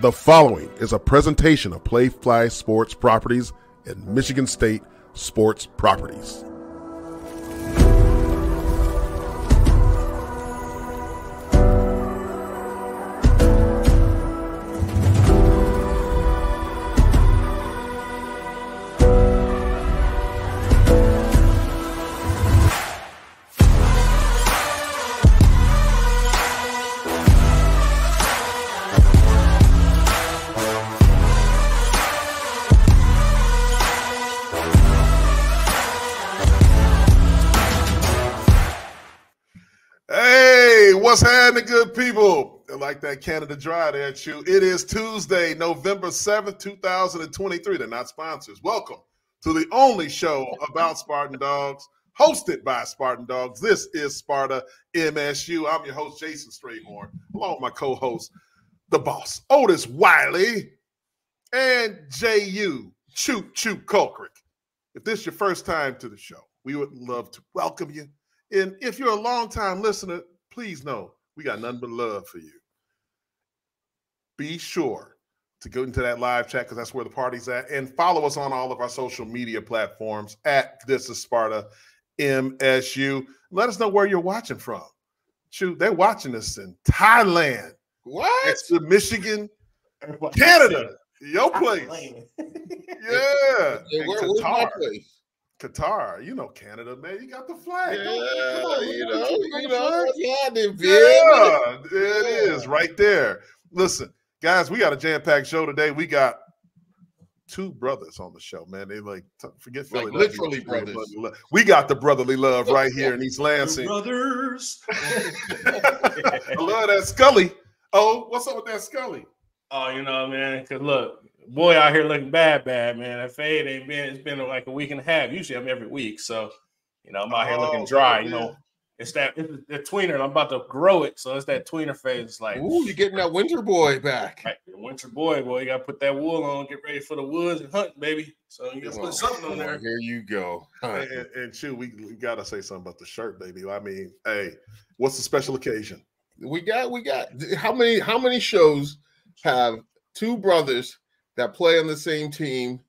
The following is a presentation of Playfly Sports Properties and Michigan State Sports Properties. Like that Canada Dry there, Chew. It is Tuesday, November 7th, 2023. They're not sponsors. Welcome to the only show about Spartan Dawgs, hosted by Spartan Dawgs. This is Sparta MSU. I'm your host, Jason Strayhorn, along with my co-host, the boss, Otis Wiley, and Jehuu Choop Choop Caulcrick. If this is your first time to the show, we would love to welcome you. And if you're a long-time listener, please know we got nothing but love for you. Be sure to go into that live chat because that's where the party's at. And follow us on all of our social media platforms at This is Sparta MSU. Let us know where you're watching from. Shoot, they're watching us in Thailand. What? It's to Michigan, Canada, your place. Yeah. Hey, And where, where's my Qatar. place? Qatar, you know Canada, man. You got the flag. Yeah, Come on, you know, you you got the know, flag? yeah, they big. Yeah, it is right there. Listen, guys, we got a jam-packed show today. We got two brothers on the show, man. They like t- forget Like Philadelphia, literally straight brothers. We got the brotherly love right here in East Lansing. brothers. I love that Scully. Oh, what's up with that Scully? oh, you know, man. Cause look, boy out here looking bad, bad, man. That fade ain't been. It's been like a week and a half. Usually I'm every week, so you know I'm out here Oh, looking dry. yeah. You know, it's that it's the tweener. and I'm about to grow it, so it's that tweener phase. It's like Ooh, you're getting that winter boy back. right, winter boy, boy. You got to put that wool on, get ready for the woods and hunting, baby. So you got to Well, put something on well, there. Here you go. Huh. And, and, and Chew, we, we gotta say something about the shirt, baby. I mean, hey, what's the special occasion? We got, we got. How many, how many shows have two brothers that play on the same team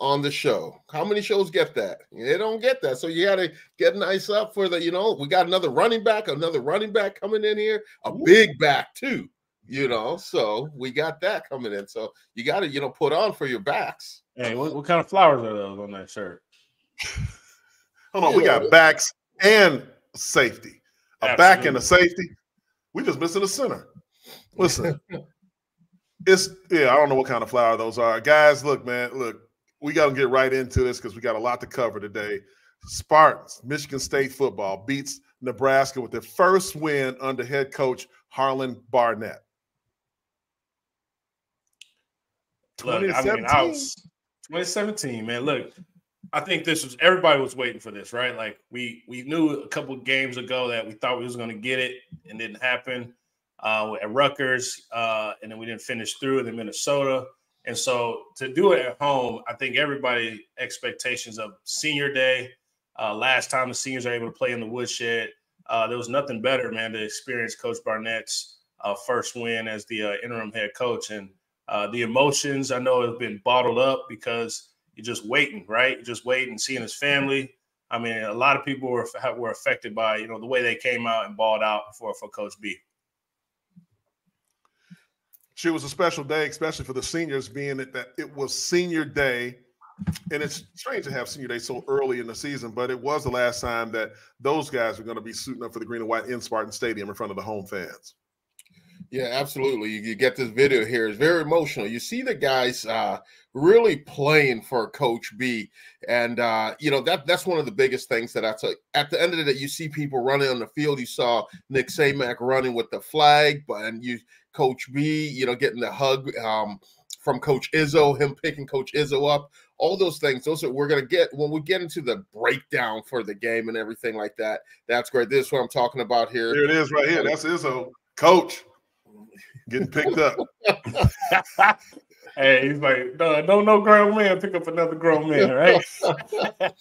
on the show? How many shows get that? They don't get that. So you got to get nice up for the. You know, we got another running back, another running back coming in here, a Ooh. big back too. You know, so we got that coming in. So you got to, you know, put on for your backs. Hey, what, what kind of flowers are those on that shirt? Hold on, we Yeah. got backs and safety. A back and a safety. We just missing the center. Listen, it's yeah, I don't know what kind of flower those are. Guys, look, man, look, we got to get right into this because we got a lot to cover today. Spartans, Michigan State football beats Nebraska with their first win under head coach Harlon Barnett. Look, I mean, I was 2017, man. Look, I think this was everybody was waiting for this, right? Like we we knew a couple of games ago that we thought we was going to get it, and didn't happen. Uh, at Rutgers, uh, and then we didn't finish through. And then Minnesota, and so to do it at home, I think everybody expectations of senior day, uh, last time the seniors are able to play in the woodshed. Uh, there was nothing better, man, to experience Coach Barnett's uh, first win as the uh, interim head coach, and uh, the emotions I know have been bottled up because you're just waiting, right? You're just waiting, seeing his family. I mean, a lot of people were were affected by you know the way they came out and balled out for for Coach B. She was a special day, especially for the seniors, being that, that it was senior day. And it's strange to have senior day so early in the season, but it was the last time that those guys were going to be suiting up for the green and white in Spartan Stadium in front of the home fans. Yeah, absolutely. You, you get this video here. It's very emotional. You see the guys uh, really playing for Coach B, and uh, you know that that's one of the biggest things that I took. At the end of the day, you see people running on the field. You saw Nick Samac running with the flag, but and you Coach B, you know, getting the hug um, from Coach Izzo, him picking Coach Izzo up. All those things, those are we're gonna get when we get into the breakdown for the game and everything like that. That's great. This is what I'm talking about here. Here it is right here. That's Izzo. Coach getting picked up. hey, he's like, no, no, no grown man, pick up another grown man, right?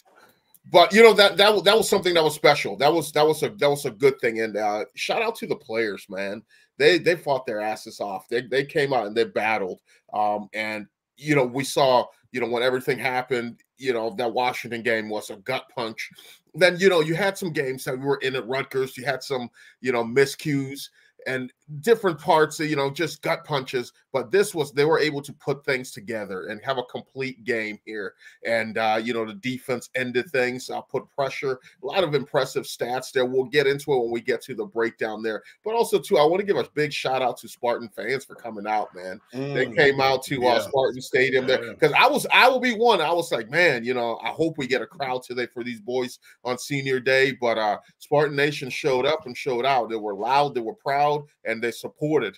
but you know that that that was something that was special. That was that was a that was a good thing. And uh, shout out to the players, man. They they fought their asses off. They they came out and they battled. Um, and you know we saw you know when everything happened. You know that Washington game was a gut punch. Then you know you had some games that we were in at Rutgers. You had some you know miscues and different parts, Of, you know, just gut punches. But this was they were able to put things together and have a complete game here. And uh, you know, the defense ended things, uh, put pressure, a lot of impressive stats there. We'll get into it when we get to the breakdown there. But also, too, I want to give a big shout out to Spartan fans for coming out, man. Mm, they came out to uh, yeah. uh, Spartan Stadium there because I was I will be one. I was like, man, you know, I hope we get a crowd today for these boys on senior day. But uh Spartan Nation showed up and showed out. They were loud, they were proud, and they supported.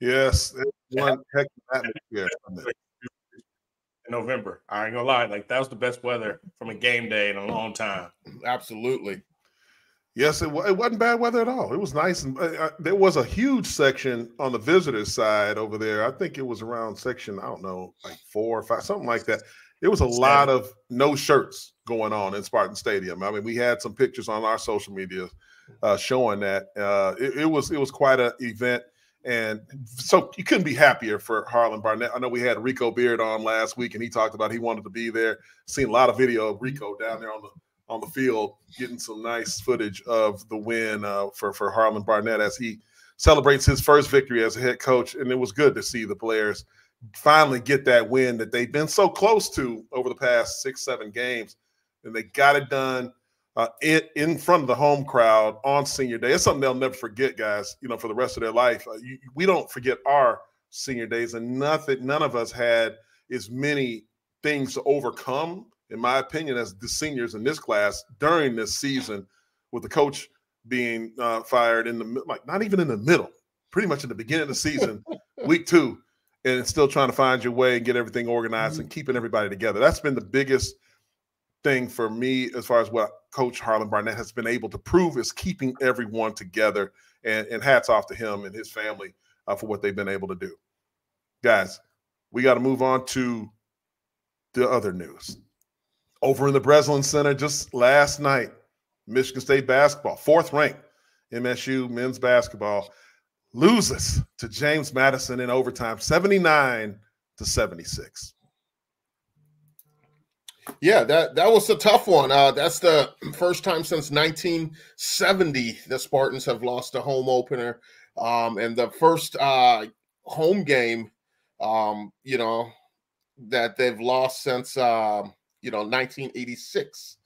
Yes, one heck of atmosphere. In November, I ain't gonna lie, like that was the best weather from a game day in a long time. Absolutely. Yes, it, it wasn't bad weather at all. It was nice, and uh, uh, there was a huge section on the visitors' side over there. I think it was around section I don't know, like four or five, something like that. It was a Seven. lot of no shirts going on in Spartan Stadium. I mean, we had some pictures on our social media uh, showing that uh, it, it, was it was quite an event, and so you couldn't be happier for Harlon Barnett. I know we had Rico Beard on last week, and he talked about he wanted to be there. Seen a lot of video of Rico down there on the on the field, getting some nice footage of the win uh, for for Harlon Barnett as he celebrates his first victory as a head coach, and it was good to see the players finally get that win that they've been so close to over the past six seven games, and they got it done uh, in, in front of the home crowd on senior day. It's something they'll never forget, guys. You know, for the rest of their life, uh, you, we don't forget our senior days, and nothing. None of us had as many things to overcome, in my opinion, as the seniors in this class during this season, with the coach being uh, fired in the like not even in the middle, pretty much in the beginning of the season, week two, and still trying to find your way and get everything organized mm-hmm. and keeping everybody together. That's been the biggest thing for me as far as what Coach Harlon Barnett has been able to prove is keeping everyone together. And, and hats off to him and his family uh, for what they've been able to do. Guys, we got to move on to the other news. Over in the Breslin Center just last night, Michigan State basketball, fourth ranked MSU men's basketball, loses to James Madison in overtime, 79 to 76. Yeah, that that was a tough one. Uh, that's the first time since 1970 the Spartans have lost a home opener, um, and the first uh, home game, um, you know, that they've lost since uh, you know 1986.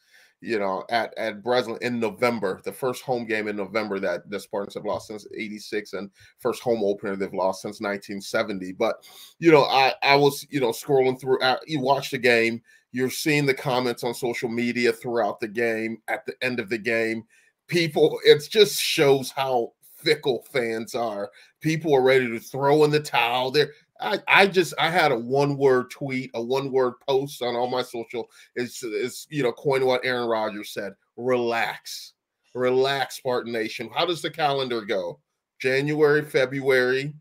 You know, at at Breslin in November, the first home game in November that the Spartans have lost since '86, and first home opener they've lost since 1970. But you know, I I was you know scrolling through. Uh, you watch the game you're seeing the comments on social media throughout the game, at the end of the game. People, it just shows how fickle fans are. People are ready to throw in the towel. There, I, I just I had a one word tweet, a one word post on all my social. It's it's you know, coin what Aaron Rodgers said. Relax, relax, Spartan Nation. How does the calendar go? January, February.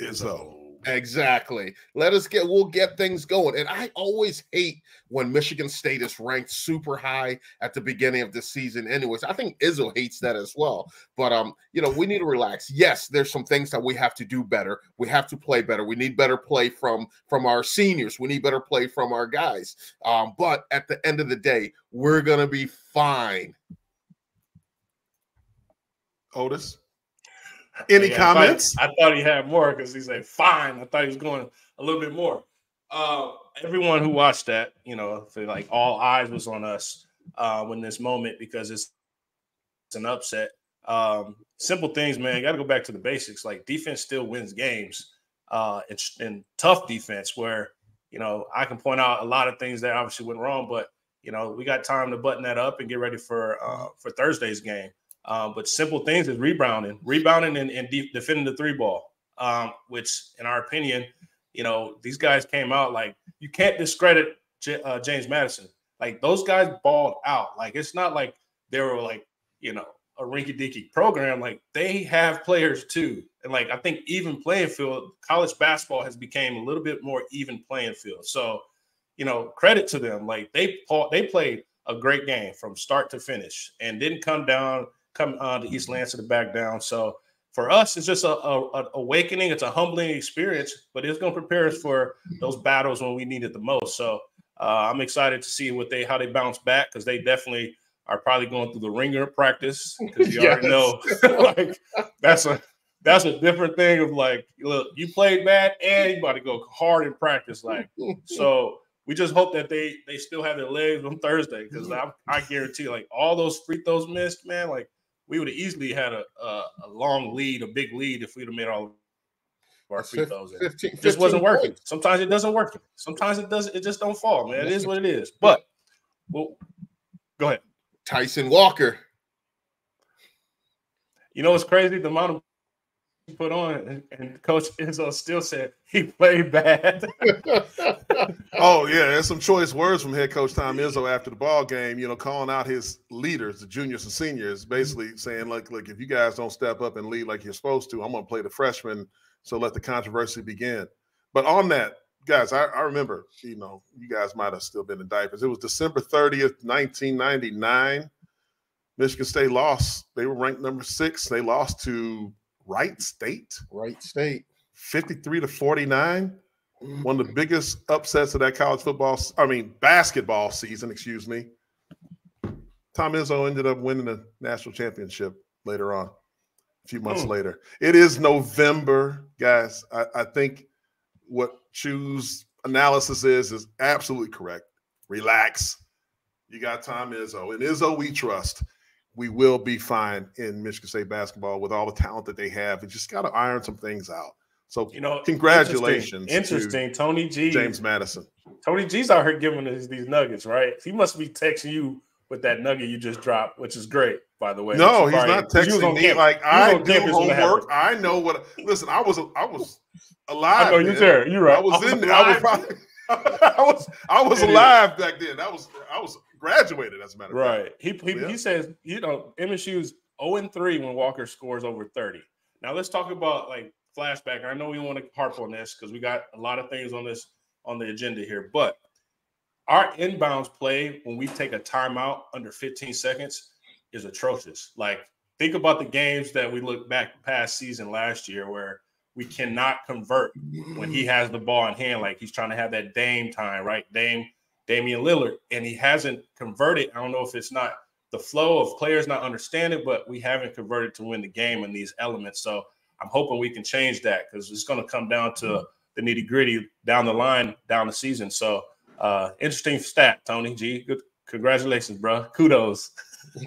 Is Izzo. Exactly. Let us get we'll get things going. And I always hate when Michigan State is ranked super high at the beginning of the season. Anyways, I think Izzo hates that as well. But um, you know, we need to relax. Yes, there's some things that we have to do better. We have to play better. We need better play from from our seniors. We need better play from our guys. Um, but at the end of the day, we're gonna be fine. Otis. Any yeah, comments? I thought, I thought, he had more because he said fine. I thought he was going a little bit more. Uh, everyone who watched that, you know, feel like all eyes was on us uh, when this moment because it's, it's an upset. Um, simple things, man. Got to go back to the basics. Like defense still wins games, uh, and, and tough defense where you know I can point out a lot of things that obviously went wrong, but you know we got time to button that up and get ready for uh, for Thursday's game. Um, but simple things is rebounding, rebounding and, and de- defending the three ball, um, which, in our opinion, you know, these guys came out like you can't discredit J- uh, James Madison. Like those guys balled out. Like it's not like they were like, you know, a rinky dinky program. Like they have players too. And like I think even playing field, college basketball has became a little bit more even playing field. So, you know, credit to them. Like they they played a great game from start to finish and didn't come down, come uh, to East Lansing to back down. So for us, it's just a, a, a, awakening. It's a humbling experience, but it's going to prepare us for those battles when we need it the most. So uh, I'm excited to see what they how they bounce back because they definitely are probably going through the ringer practice because you yes. already know like that's a that's a different thing of like look you played bad and you about to go hard in practice like so we just hope that they they still have their legs on Thursday because I, I guarantee like all those free throws missed man like we would have easily had a, a, a long lead a big lead if we'd have made all of our free throws 15, 15 just wasn't working. points. sometimes it doesn't work. Sometimes it doesn't it just don't fall man. It is what it is. But well go ahead. Tyson Walker. You know what's crazy? The amount of put on, and, Coach Izzo still said he played bad. oh yeah, there's some choice words from head coach Tom Izzo after the ball game. You know, calling out his leaders, the juniors and seniors, basically saying, "Look, look, if you guys don't step up and lead like you're supposed to, I'm going to play the freshmen. So let the controversy begin." But on that, guys, I, I, remember, you know, you guys might have still been in diapers. It was December 30th, 1999. Michigan State lost. They were ranked number six. They lost to Wright State. Wright State. 53 to 49. One of the biggest upsets of that college football, I mean, basketball season, excuse me. Tom Izzo ended up winning the national championship later on, a few months mm. later. It is November, guys. I, I think what Chew's analysis is is absolutely correct. Relax. You got Tom Izzo. And Izzo, we trust. We will be fine in Michigan State basketball with all the talent that they have. We just got to iron some things out. So, you know, congratulations. Interesting. interesting. Tony G. James Madison. Tony G's out here giving us these nuggets, right? He must be texting you with that nugget you just dropped, which is great, by the way. No, he's not texting me. Like I do homework. I know what. Listen, I was I was alive. I know you're there. You're right. I was, I was in. I was probably. I was I was alive back then. That was I was graduated as a matter of right. fact. Right. He he, yeah. he says you know MSU's 0 and 3 when Walker scores over 30. Now let's talk about like flashback. I know we want to harp on this because we got a lot of things on this on the agenda here, but our inbounds play when we take a timeout under 15 seconds is atrocious. Like think about the games that we look back past season last year where we cannot convert when he has the ball in hand. Like he's trying to have that Dame time, right? Dame, Damian Lillard, and he hasn't converted. I don't know if it's not the flow of players not understanding, but we haven't converted to win the game in these elements. So I'm hoping we can change that because it's going to come down to the nitty gritty down the line, down the season. So uh, interesting stat, Tony G. Good, congratulations, bro. Kudos.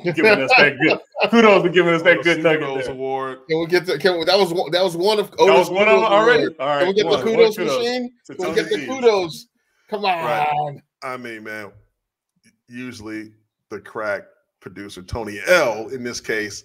giving us that good. Kudos for giving us that good nugget. Award. Can we get the? Can we, that was that was one of Otis that was one of already. All right, can we get one, the kudos machine? Can we get the kudos? Come on. Right. I mean, man. Usually, the crack producer Tony L. In this case,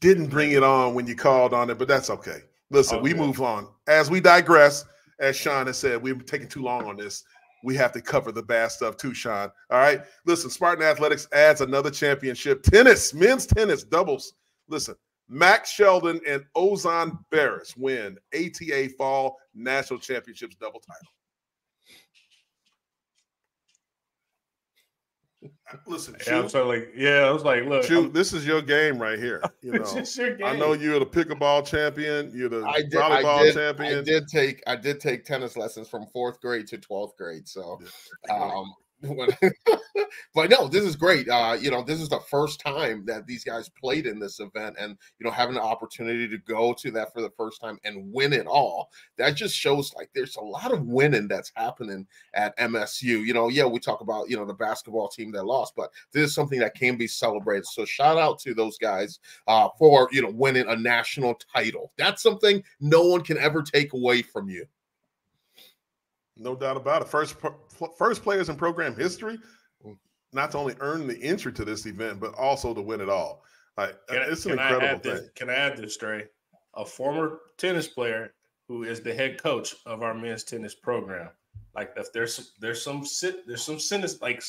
didn't bring it on when you called on it, but that's okay. Listen, okay. we move on as we digress. As Sean has said, we've been taking too long on this we have to cover the bad stuff too, Sean. All right. Listen, Spartan Athletics adds another championship. Tennis, men's tennis doubles. Listen, Max Sheldon and Ozan Baris win ITA Fall National Championships double title. Listen, yeah, so like, yeah, I was like, look, Chew, this is your game right here. You know, I know you're the pickleball champion. You're the I did, volleyball I did, champion. I did take, I did take tennis lessons from fourth grade to twelfth grade. So, um, but no, this is great. Uh, you know, this is the first time that these guys played in this event, and you know, having the opportunity to go to that for the first time and win it all. That just shows like there's a lot of winning that's happening at MSU. You know, yeah, we talk about you know the basketball team that lost, but this is something that can be celebrated. So shout out to those guys uh, for you know winning a national title. That's something no one can ever take away from you. No doubt about it. First, first players in program history, not to only earn the entry to this event, but also to win it all. Like, uh, can, it's an incredible thing. This, can I add this, Trey? A former tennis player who is the head coach of our men's tennis program. Like, if there's some, there's some there's some sentence like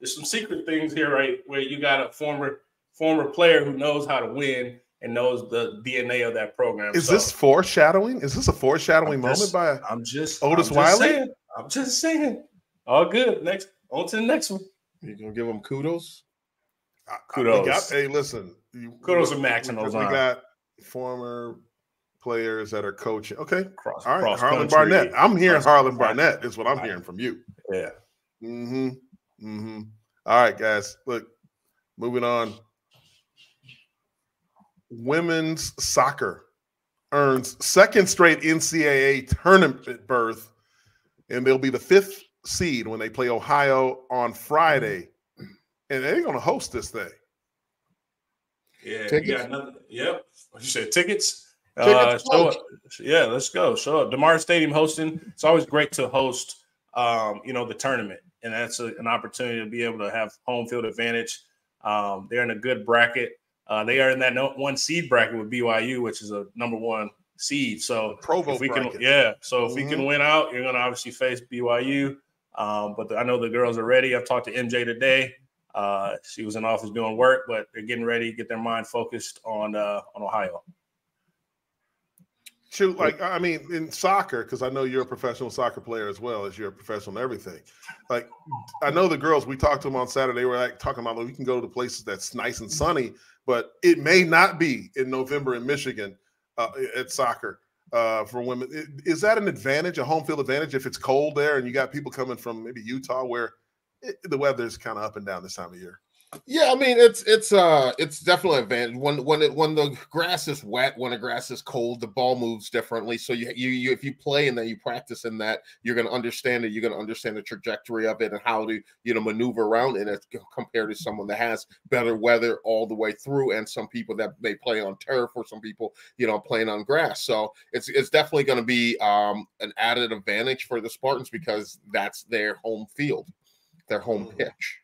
there's some secret things here, right? Where you got a former former player who knows how to win and knows the DNA of that program. Is so, this foreshadowing? Is this a foreshadowing just, moment by I'm just Otis I'm Wiley? Saying, I'm just saying. All good. Next, on to the next one. You gonna give them kudos? Kudos. Got, hey, listen. You, kudos to Max and those. We got former players that are coaching. Okay. Cross, All right. cross Harlon country. Barnett. I'm hearing Cross Harlon country. Barnett is what I'm hearing from you. Yeah. Mm-hmm. Mm-hmm. All right, guys. Look, moving on. Women's soccer earns second straight NCAA tournament berth, and they'll be the fifth seed when they play Ohio on Friday. And they're going to host this thing. Yeah. Tickets? You got nothing. Yep. You said? Tickets? Tickets, uh, show up. Yeah, let's go. Show up. DeMar Stadium hosting. It's always great to host, um, you know, the tournament, and that's a, an opportunity to be able to have home field advantage. Um, they're in a good bracket. Uh, they are in that no, one seed bracket with BYU, which is a number one seed. So Provo if we bracket. can, yeah. So if we Mhm. can win out, you're going to obviously face BYU. Um, but the, I know the girls are ready. I've talked to MJ today. Uh, she was in office doing work, but they're getting ready, get their mind focused on uh, on Ohio. Shoot, like I mean, in soccer, because I know you're a professional soccer player as well as you're a professional in everything. Like, I know the girls. We talked to them on Saturday. They were like talking about like, we can go to places that's nice and sunny, but it may not be in November in Michigan uh, at soccer uh, for women. Is that an advantage, a home field advantage, if it's cold there and you got people coming from maybe Utah where it, the weather's kind of up and down this time of year? Yeah, I mean it's it's uh it's definitely an advantage when when it when the grass is wet, when the grass is cold, the ball moves differently. So you you, you if you play and then you practice in that, you're gonna understand it. You're gonna understand the trajectory of it and how to you know maneuver around in it compared to someone that has better weather all the way through, and some people that may play on turf or some people you know playing on grass. So it's it's definitely gonna be um an added advantage for the Spartans because that's their home field, their home Mhm. pitch.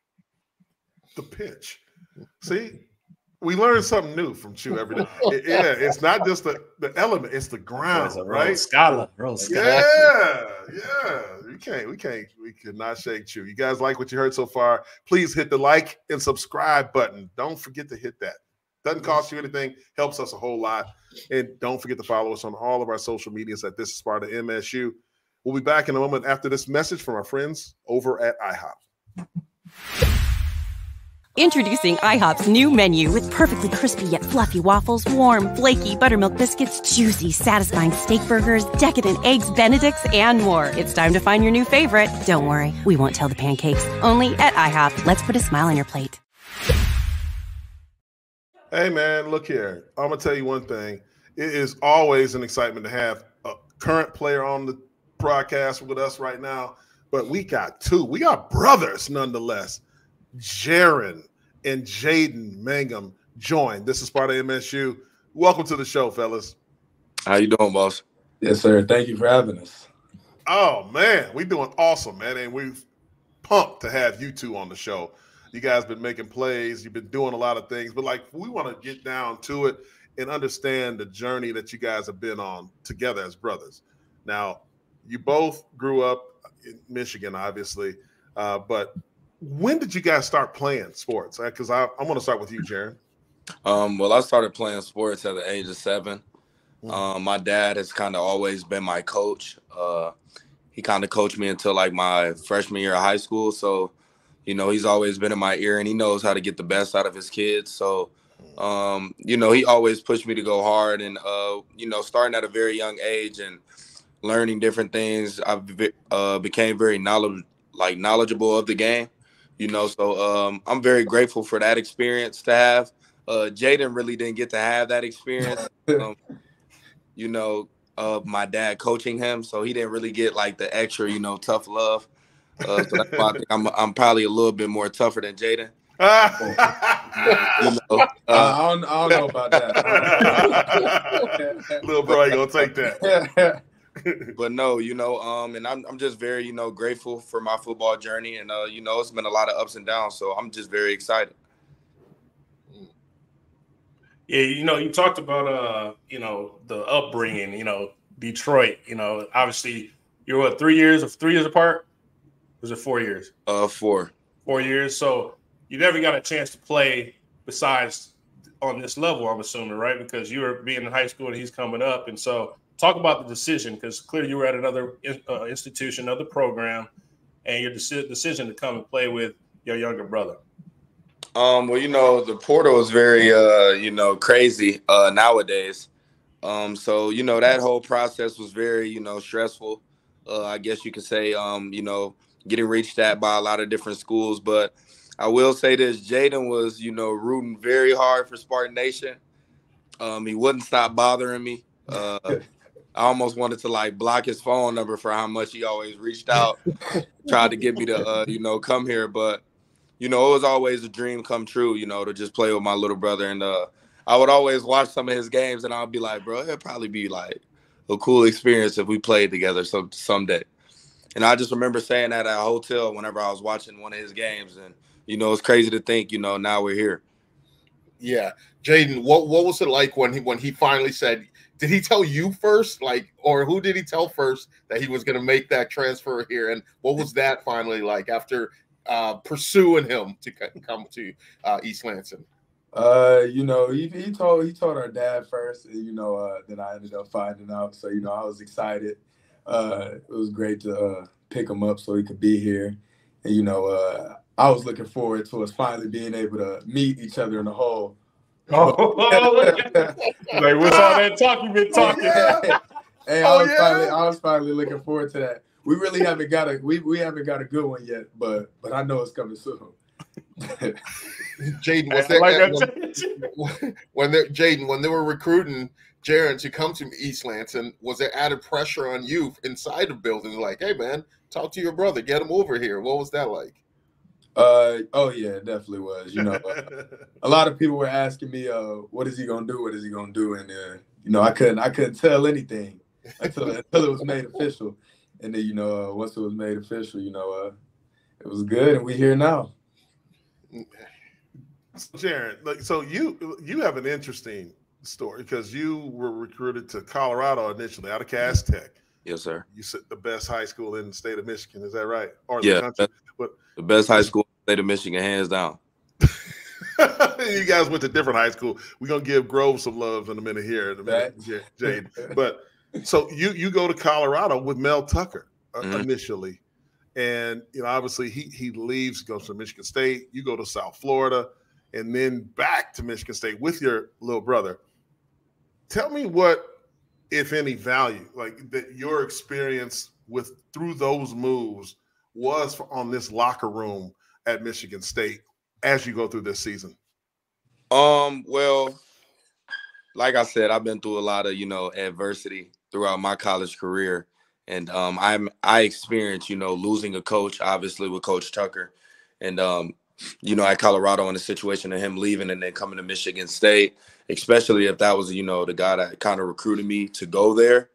The pitch. See, we learn something new from Chew every day. It- yeah, it's not just the, the element, it's the ground, right? Scala. Rose Scala. Yeah, yeah. We can't, we can't, we cannot shake Chew. You guys like what you heard so far? Please hit the like and subscribe button. Don't forget to hit that. Doesn't cost you anything, helps us a whole lot. And don't forget to follow us on all of our social medias at This is Sparta MSU. We'll be back in a moment after this message from our friends over at IHOP. Introducing IHOP's new menu with perfectly crispy yet fluffy waffles, warm, flaky buttermilk biscuits, juicy, satisfying steak burgers, decadent eggs benedicts, and more. It's time to find your new favorite. Don't worry, we won't tell the pancakes. Only at IHOP. Let's put a smile on your plate. Hey man, look here. I'm gonna tell you one thing. It is always an excitement to have a current player on the broadcast with us right now. But we got two. We got brothers nonetheless. Jaren and Jaden Mangham joined. This is Sparta MSU. Welcome to the show, fellas. How you doing, boss? Yes, sir. Thank you for having us. Oh man, we doing awesome, man, and we've pumped to have you two on the show. You guys been making plays, you've been doing a lot of things, but like we want to get down to it and understand the journey that you guys have been on together as brothers. Now, you both grew up in Michigan, obviously, uh, but when did you guys start playing sports? Because I, I'm going to start with you, Jaren. Um, well, I started playing sports at the age of seven. Mhm. Um, my dad has kind of always been my coach. Uh, he kind of coached me until like my freshman year of high school. So, you know, he's always been in my ear and he knows how to get the best out of his kids. So, um, you know, he always pushed me to go hard and, uh, you know, starting at a very young age and learning different things, I uh, became very knowledge, like knowledgeable of the game. You know, so um, I'm very grateful for that experience to have. Uh, Jaden really didn't get to have that experience. um, you know, of my dad coaching him, so he didn't really get like the extra, you know, tough love. Uh, so that's why I think I'm I'm probably a little bit more tougher than Jaden. You know, Uh, uh, I, don't, I don't know about that. Little bro ain't gonna take that. but no, you know, um, and I'm I'm just very, you know, grateful for my football journey, and uh, you know, it's been a lot of ups and downs, so I'm just very excited. Yeah, you know, you talked about uh, you know, the upbringing, you know, Detroit, you know, obviously you're what, three years of three years apart? Was it four years? Uh, four. Four years. So you never got a chance to play besides on this level, I'm assuming, right? Because you were being in high school and he's coming up. And so talk about the decision because clearly you were at another uh, institution, another program. and your decision to come and play with your younger brother? Um, well, you know, the portal is very, uh, you know, crazy uh, nowadays. Um, so you know that whole process was very, you know, stressful. Uh, I guess you could say, um, you know, getting reached at by a lot of different schools. But I will say this: Jaden was, you know, rooting very hard for Spartan Nation. Um, he wouldn't stop bothering me. Uh, I almost wanted to like block his phone number for how much he always reached out, tried to get me to, uh, you know, come here. But you know, it was always a dream come true, you know, to just play with my little brother. And uh, I would always watch some of his games, and I'd be like, bro, it'd probably be like a cool experience if we played together some someday. And I just remember saying that at a hotel whenever I was watching one of his games, and you know, it's crazy to think, you know, now we're here. Yeah, Jaden, what what was it like when he when he finally said? Did he tell you first, like, or who did he tell first that he was going to make that transfer here? And what was that finally like after uh, pursuing him to come to uh, East Lansing? Uh, you know, he, he told he told our dad first, you know, uh, then I ended up finding out. So, you know, I was excited. Uh, it was great to uh, pick him up so he could be here. And, you know, uh, I was looking forward to us finally being able to meet each other in the hall. Oh, like what's all that talk you've been talking? hey, I oh, was yeah. finally I was finally looking forward to that. We really haven't got a we, we haven't got a good one yet, but but I know it's coming soon. Jaden, was there like when, when they Jaden when they were recruiting Jaren to come to East Lansing, was there added pressure on you inside the building? Like, hey man, talk to your brother, get him over here. What was that like? Uh oh yeah, it definitely was. You know, a lot of people were asking me, uh, what is he gonna do? What is he gonna do? And uh, you know, I couldn't I couldn't tell anything until, until it was made official. And then you know, uh, once it was made official, you know, uh, it was good, and we here now. So, Jaren, like, so you you have an interesting story because you were recruited to Colorado initially out of Cass Tech. Yes, sir. You said the best high school in the state of Michigan. Is that right? Or yeah, the country? But the best high school in the state of Michigan, hands down. you guys went to different high school. We're gonna give Grove some love in a minute here in a minute, Jade. But so you you go to Colorado with Mel Tucker uh, mm-hmm. initially, and you know obviously he he leaves, goes to Michigan State. You go to South Florida, and then back to Michigan State with your little brother. Tell me what, if any, value like that your experience with through those moves was for, on this locker room at Michigan State as you go through this season. Um. Well, like I said, I've been through a lot of you know adversity throughout my college career. And um, I'm I experienced, you know, losing a coach, obviously with Coach Tucker, and um, you know, at Colorado in the situation of him leaving and then coming to Michigan State, especially if that was, you know, the guy that kind of recruited me to go there.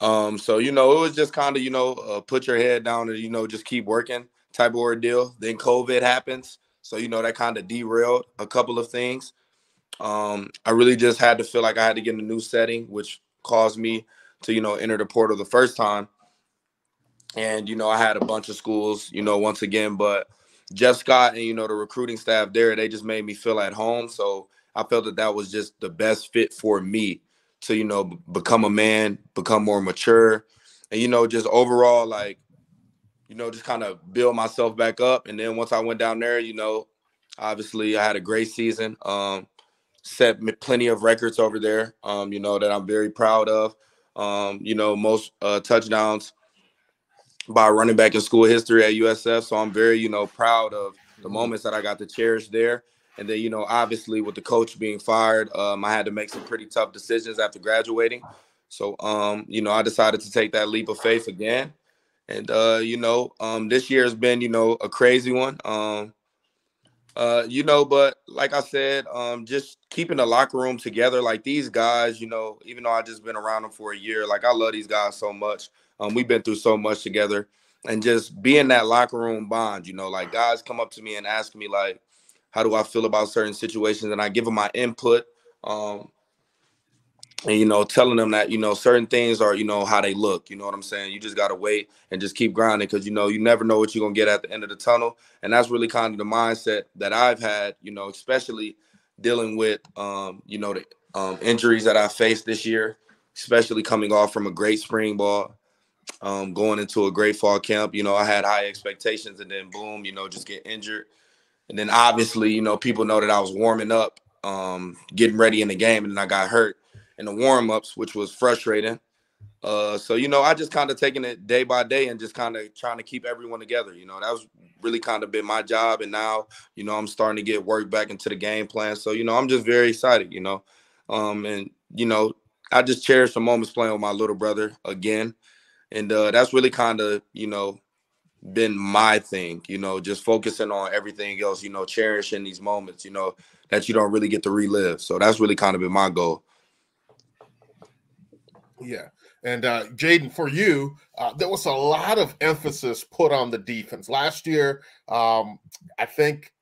Um, so you know, it was just kind of, you know, uh, put your head down and you know, just keep working type of ordeal. Then COVID happens, so you know that kind of derailed a couple of things. Um, I really just had to feel like I had to get in a new setting, which caused me to, you know, enter the portal the first time. And, you know, I had a bunch of schools, you know, once again, but Jeff Scott and, you know, the recruiting staff there, they just made me feel at home. So I felt that that was just the best fit for me to, you know, become a man, become more mature, and, you know, just overall, like, you know, just kind of build myself back up. And then once I went down there, you know, obviously I had a great season. Um, set plenty of records over there, um, you know, that I'm very proud of. Um, you know, most uh, touchdowns by running back in school history at USF. So I'm very, you know, proud of the mm-hmm. moments that I got to cherish there. And then, you know, obviously with the coach being fired, um, I had to make some pretty tough decisions after graduating. So, um, you know, I decided to take that leap of faith again. And, uh, you know, um, this year has been, you know, a crazy one. Um, uh, you know, but like I said, um, just keeping the locker room together, like these guys, you know, even though I just been around them for a year, like I love these guys so much. Um, we've been through so much together, and just being that locker room bond, you know, like guys come up to me and ask me like, how do I feel about certain situations, and I give them my input. Um, and you know telling them that you know certain things are you know how they look you know what i'm saying you just got to wait and just keep grinding because you know you never know what you're to get at the end of the tunnel and that's really kind of the mindset that i've had you know especially dealing with um you know the um, injuries that i faced this year especially coming off from a great spring ball um, going into a great fall camp. You know, I had high expectations, and then boom, you know, just get injured. And then obviously, you know, people know that I was warming up, um, getting ready in the game, and then I got hurt in the warm ups, which was frustrating. Uh, so you know, I just kind of taking it day by day and just kind of trying to keep everyone together. You know, that was really kind of been my job, and now you know I'm starting to get work back into the game plan. So you know, I'm just very excited. You know, um, and you know, I just cherish the moments playing with my little brother again, and uh, that's really kind of you know been my thing. You know, just focusing on everything else. You know, cherishing these moments. You know that you don't really get to relive. So that's really kind of been my goal. Yeah. And uh, Jaden, for you, uh, there was a lot of emphasis put on the defense last year. Um, I think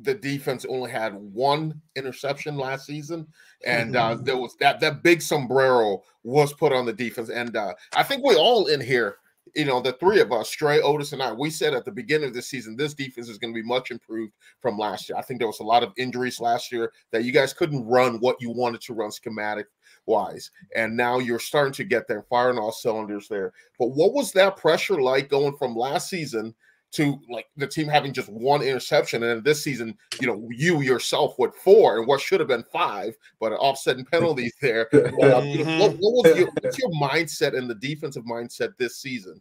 the defense only had one interception last season, and uh, there was that that big sombrero was put on the defense. And uh, I think we all in here, you know, the three of us, Stray, Otis, and I, we said at the beginning of the season, this defense is going to be much improved from last year. I think there was a lot of injuries last year that you guys couldn't run what you wanted to run schematic wise. And now you're starting to get there, firing all cylinders there. But what was that pressure like going from last season to like the team having just one interception, and then this season, you know, you yourself with four and what should have been five, but offsetting penalties there. Uh, mm-hmm. what, what, was your, what's your mindset and the defensive mindset this season?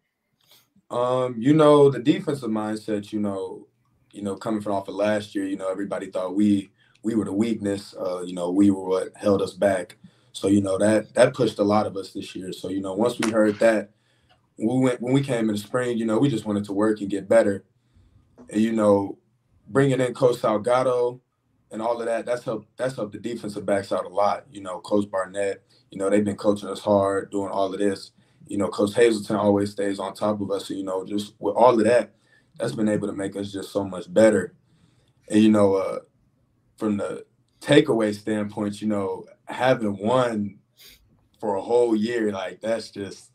Um, you know, the defensive mindset, you know, you know, coming from off of last year, you know, everybody thought we we were the weakness. Uh, you know, we were what held us back. So you know that that pushed a lot of us this year. So you know once we heard that, we went when we came in the spring. You know we just wanted to work and get better. And you know, bringing in Coach Salgado and all of that that's helped that's helped the defensive backs out a lot. You know, Coach Barnett. You know they've been coaching us hard, doing all of this. You know, Coach Hazelton always stays on top of us. So, you know, just with all of that, that's been able to make us just so much better. And you know, uh, from the takeaway standpoint, you know, having won for a whole year, like that's just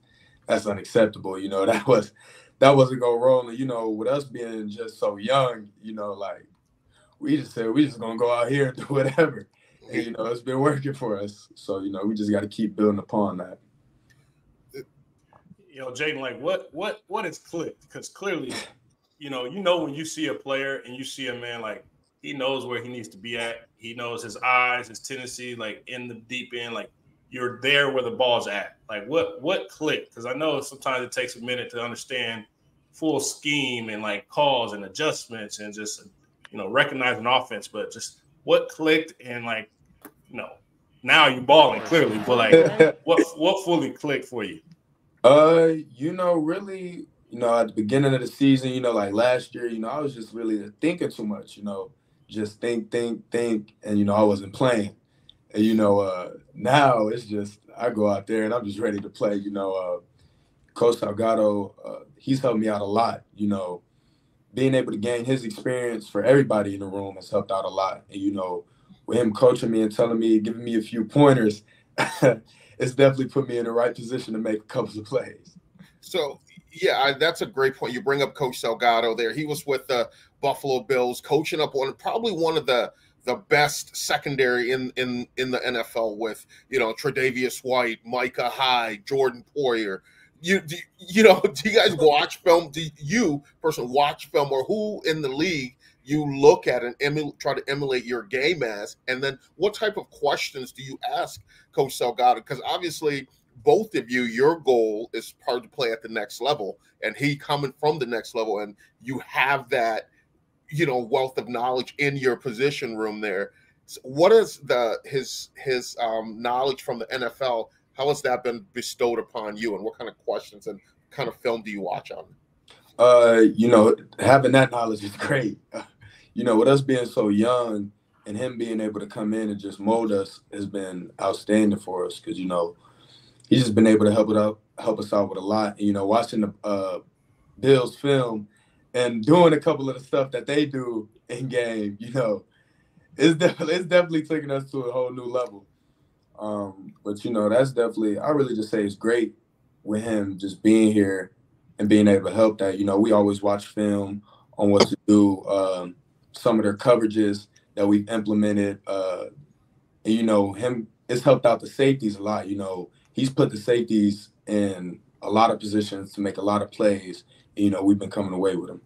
that's unacceptable. You know, that was that wasn't go wrong. You know, with us being just so young, you know, like we just said we just gonna go out here and do whatever. And you know, it's been working for us. So, you know, we just gotta keep building upon that. You know, Jaden, like what what what is clicked? Because clearly, you know, you know when you see a player and you see a man like he knows where he needs to be at. He knows his eyes, his tendency, like in the deep end, like you're there where the ball's at. Like what what clicked? Because I know sometimes it takes a minute to understand full scheme and like calls and adjustments and just you know recognizing offense. But just what clicked and like you know now you're balling clearly, but like what what fully clicked for you? Uh, you know, really, you know, at the beginning of the season, you know, like last year, you know, I was just really thinking too much, you know just think, think, think, and you know I wasn't playing. And you know uh, now it's just I go out there and I'm just ready to play. You know, uh, Coach Salgado, uh, he's helped me out a lot. You know, being able to gain his experience for everybody in the room has helped out a lot. And you know, with him coaching me and telling me, giving me a few pointers, it's definitely put me in the right position to make a couple of plays. So yeah, I, that's a great point. You bring up Coach Salgado there. He was with the Buffalo Bills, coaching up on probably one of the the best secondary in in in the NFL with you know Tre'Davious White, Micah Hyde, Jordan Poyer. You do, you know do you guys watch film? Do you person watch film or who in the league you look at and try to emulate your game as? And then what type of questions do you ask Coach Salgado? Because obviously both of you, your goal is part to play at the next level, and he coming from the next level, and you have that, you know, wealth of knowledge in your position room there. So what is the his his um, knowledge from the NFL? How has that been bestowed upon you, and what kind of questions and kind of film do you watch on? Uh, you know, having that knowledge is great. you know, with us being so young and him being able to come in and just mold us has been outstanding for us because you know he's just been able to help it out, help us out with a lot. And, you know, watching the uh, Bills film and doing a couple of the stuff that they do in game, you know, it's definitely it's definitely taking us to a whole new level. Um, but you know, that's definitely I really just say it's great with him just being here and being able to help that. You know, we always watch film on what to do, um, some of their coverages that we've implemented. Uh, and you know, him it's helped out the safeties a lot. You know, he's put the safeties in a lot of positions to make a lot of plays. And, you know, we've been coming away with them.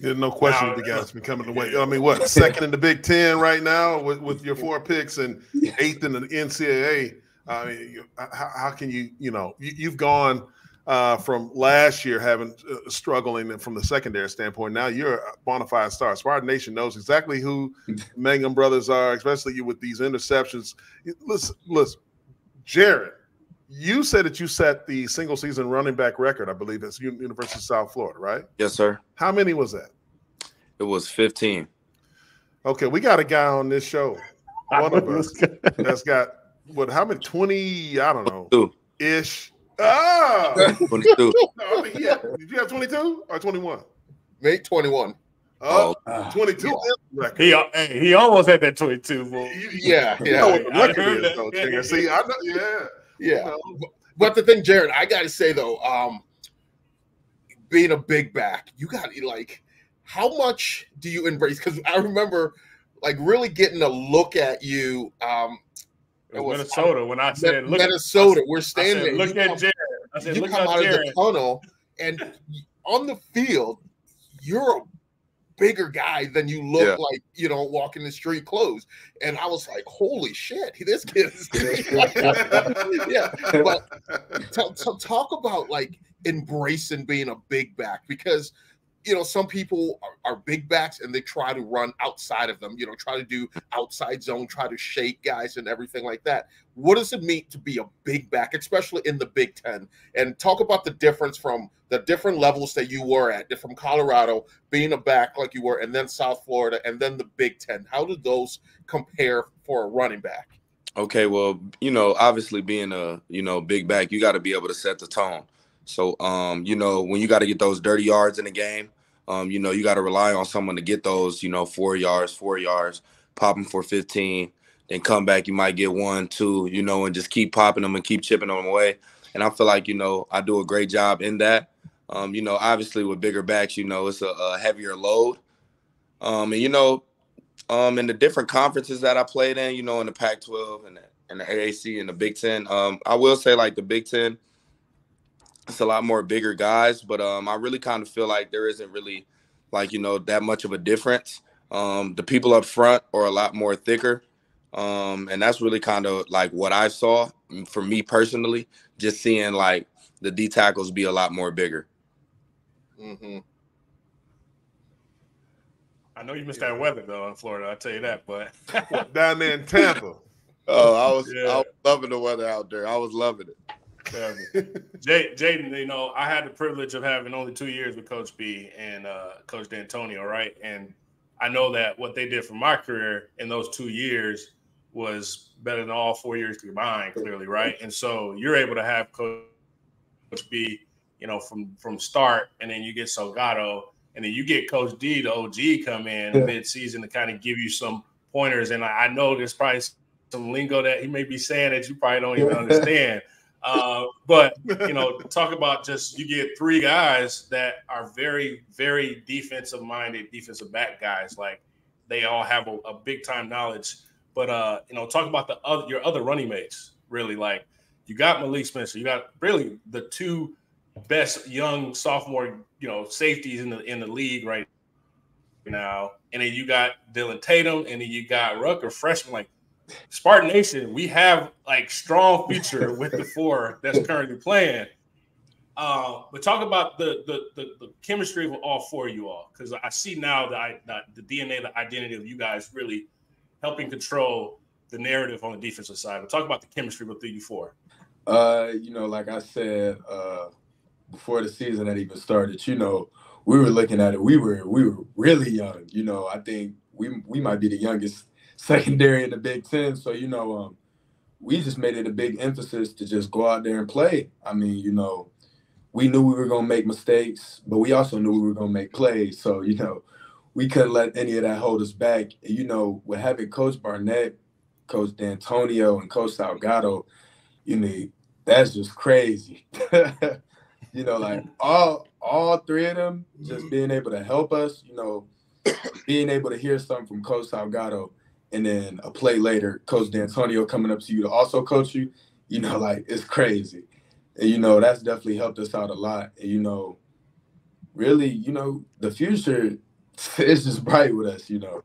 There's no question the guys been coming away. I mean, what second in the Big Ten right now with, with your four picks and eighth in the NCAA. I mean, how, how can you, you know, you, have gone uh, from last year having uh, struggling from the secondary standpoint. Now you're a bona fide star. Spartan Nation knows exactly who Mangham brothers are, especially you with these interceptions. Listen, listen, Jared, you said that you set the single season running back record, I believe, at University of South Florida, right? Yes, sir. How many was that? It was 15. Okay, we got a guy on this show, one of us, that's got what? How many? 20? I don't know, ish. Ah, 22. no, I mean, yeah. Did you have 22 or 21? Mate, 21. Oh, oh 22 yeah. He, hey, he almost had that 22, boy. Yeah, yeah. You know what the record is, though, See, I know, yeah. Yeah. But the thing, Jaren, I got to say though, um, being a big back, you got to like, how much do you embrace? Because I remember like really getting a look at you. Um, it was Minnesota when I said look at Minnesota. At, we're standing said, Look at Jaren. I said, you come out Jaren. of the tunnel, and on the field, you're a bigger guy than you look yeah. like, you know, walking the street clothes. And I was like, holy shit, this kid is yeah. But t- t- talk about like embracing being a big back because you know, some people are, are, big backs and they try to run outside of them, you know, try to do outside zone, try to shake guys and everything like that. What does it mean to be a big back, especially in the Big Ten? And talk about the difference from the different levels that you were at, from Colorado, being a back like you were, and then South Florida, and then the Big Ten. How do those compare for a running back? Okay, well, you know, obviously being a, you know, big back, you got to be able to set the tone. So, um, you know, when you got to get those dirty yards in the game, um, you know, you got to rely on someone to get those, you know, four yards, four yards, pop them for 15, then come back. You might get one, two, you know, and just keep popping them and keep chipping them away. And I feel like, you know, I do a great job in that. Um, you know, obviously with bigger backs, you know, it's a, a heavier load. Um, and, you know, um, in the different conferences that I played in, you know, in the Pac 12 and the, and the AAC and the Big Ten, um, I will say like the Big Ten, it's a lot more bigger guys, but um, I really kind of feel like there isn't really like you know that much of a difference. Um, the people up front are a lot more thicker, um, and that's really kind of like what I saw mm, for me personally. Just seeing like the D tackles be a lot more bigger. Mm-hmm. I know you missed that weather though in Florida. I tell you that, but down there in Tampa. Oh, I was, yeah. I was loving the weather out there. I was loving it. Jaden, you know, I had the privilege of having only two years with Coach B and uh, Coach D'Antonio, right? And I know that what they did for my career in those two years was better than all four years combined, clearly, right? And so you're able to have Coach B, you know, from from start, and then you get Salgado, and then you get Coach D, the OG, come in yeah. mid-season to kind of give you some pointers. And I, I know there's probably some lingo that he may be saying that you probably don't even understand. Uh, but you know, talk about just you get three guys that are very, very defensive minded, defensive back guys. Like they all have a, a big time knowledge. But uh, you know, talk about the other your other running mates. Really, like you got Malik Spencer, you got really the two best young sophomore, you know, safeties in the in the league right now. And then you got Dillon Tatum, and then you got Rucker, freshman. Like Spartan Nation, we have like strong future with the four that's currently playing. Uh, but talk about the, the, the the chemistry of all four of you all, because I see now that, that the DNA, the identity of you guys really helping control the narrative on the defensive side. But talk about the chemistry with the you four. Uh, you know, like I said uh, before the season had even started, you know, we were looking at it. We were we were really young. You know, I think we we might be the youngest secondary in the Big Ten. So, you know, um, we just made it a big emphasis to just go out there and play. I mean, you know, we knew we were going to make mistakes, but we also knew we were going to make plays. So, you know, we couldn't let any of that hold us back. And, you know, with having Coach Barnett, Coach D'Antonio, and Coach Salgado, you know, that's just crazy. you know, like all all three of them just being able to help us, you know, being able to hear something from Coach Salgado and then a play later, Coach D'Antonio coming up to you to also coach you, you know, like it's crazy. and you know that's definitely helped us out a lot. And you know, really, you know, the future is just bright with us. You know,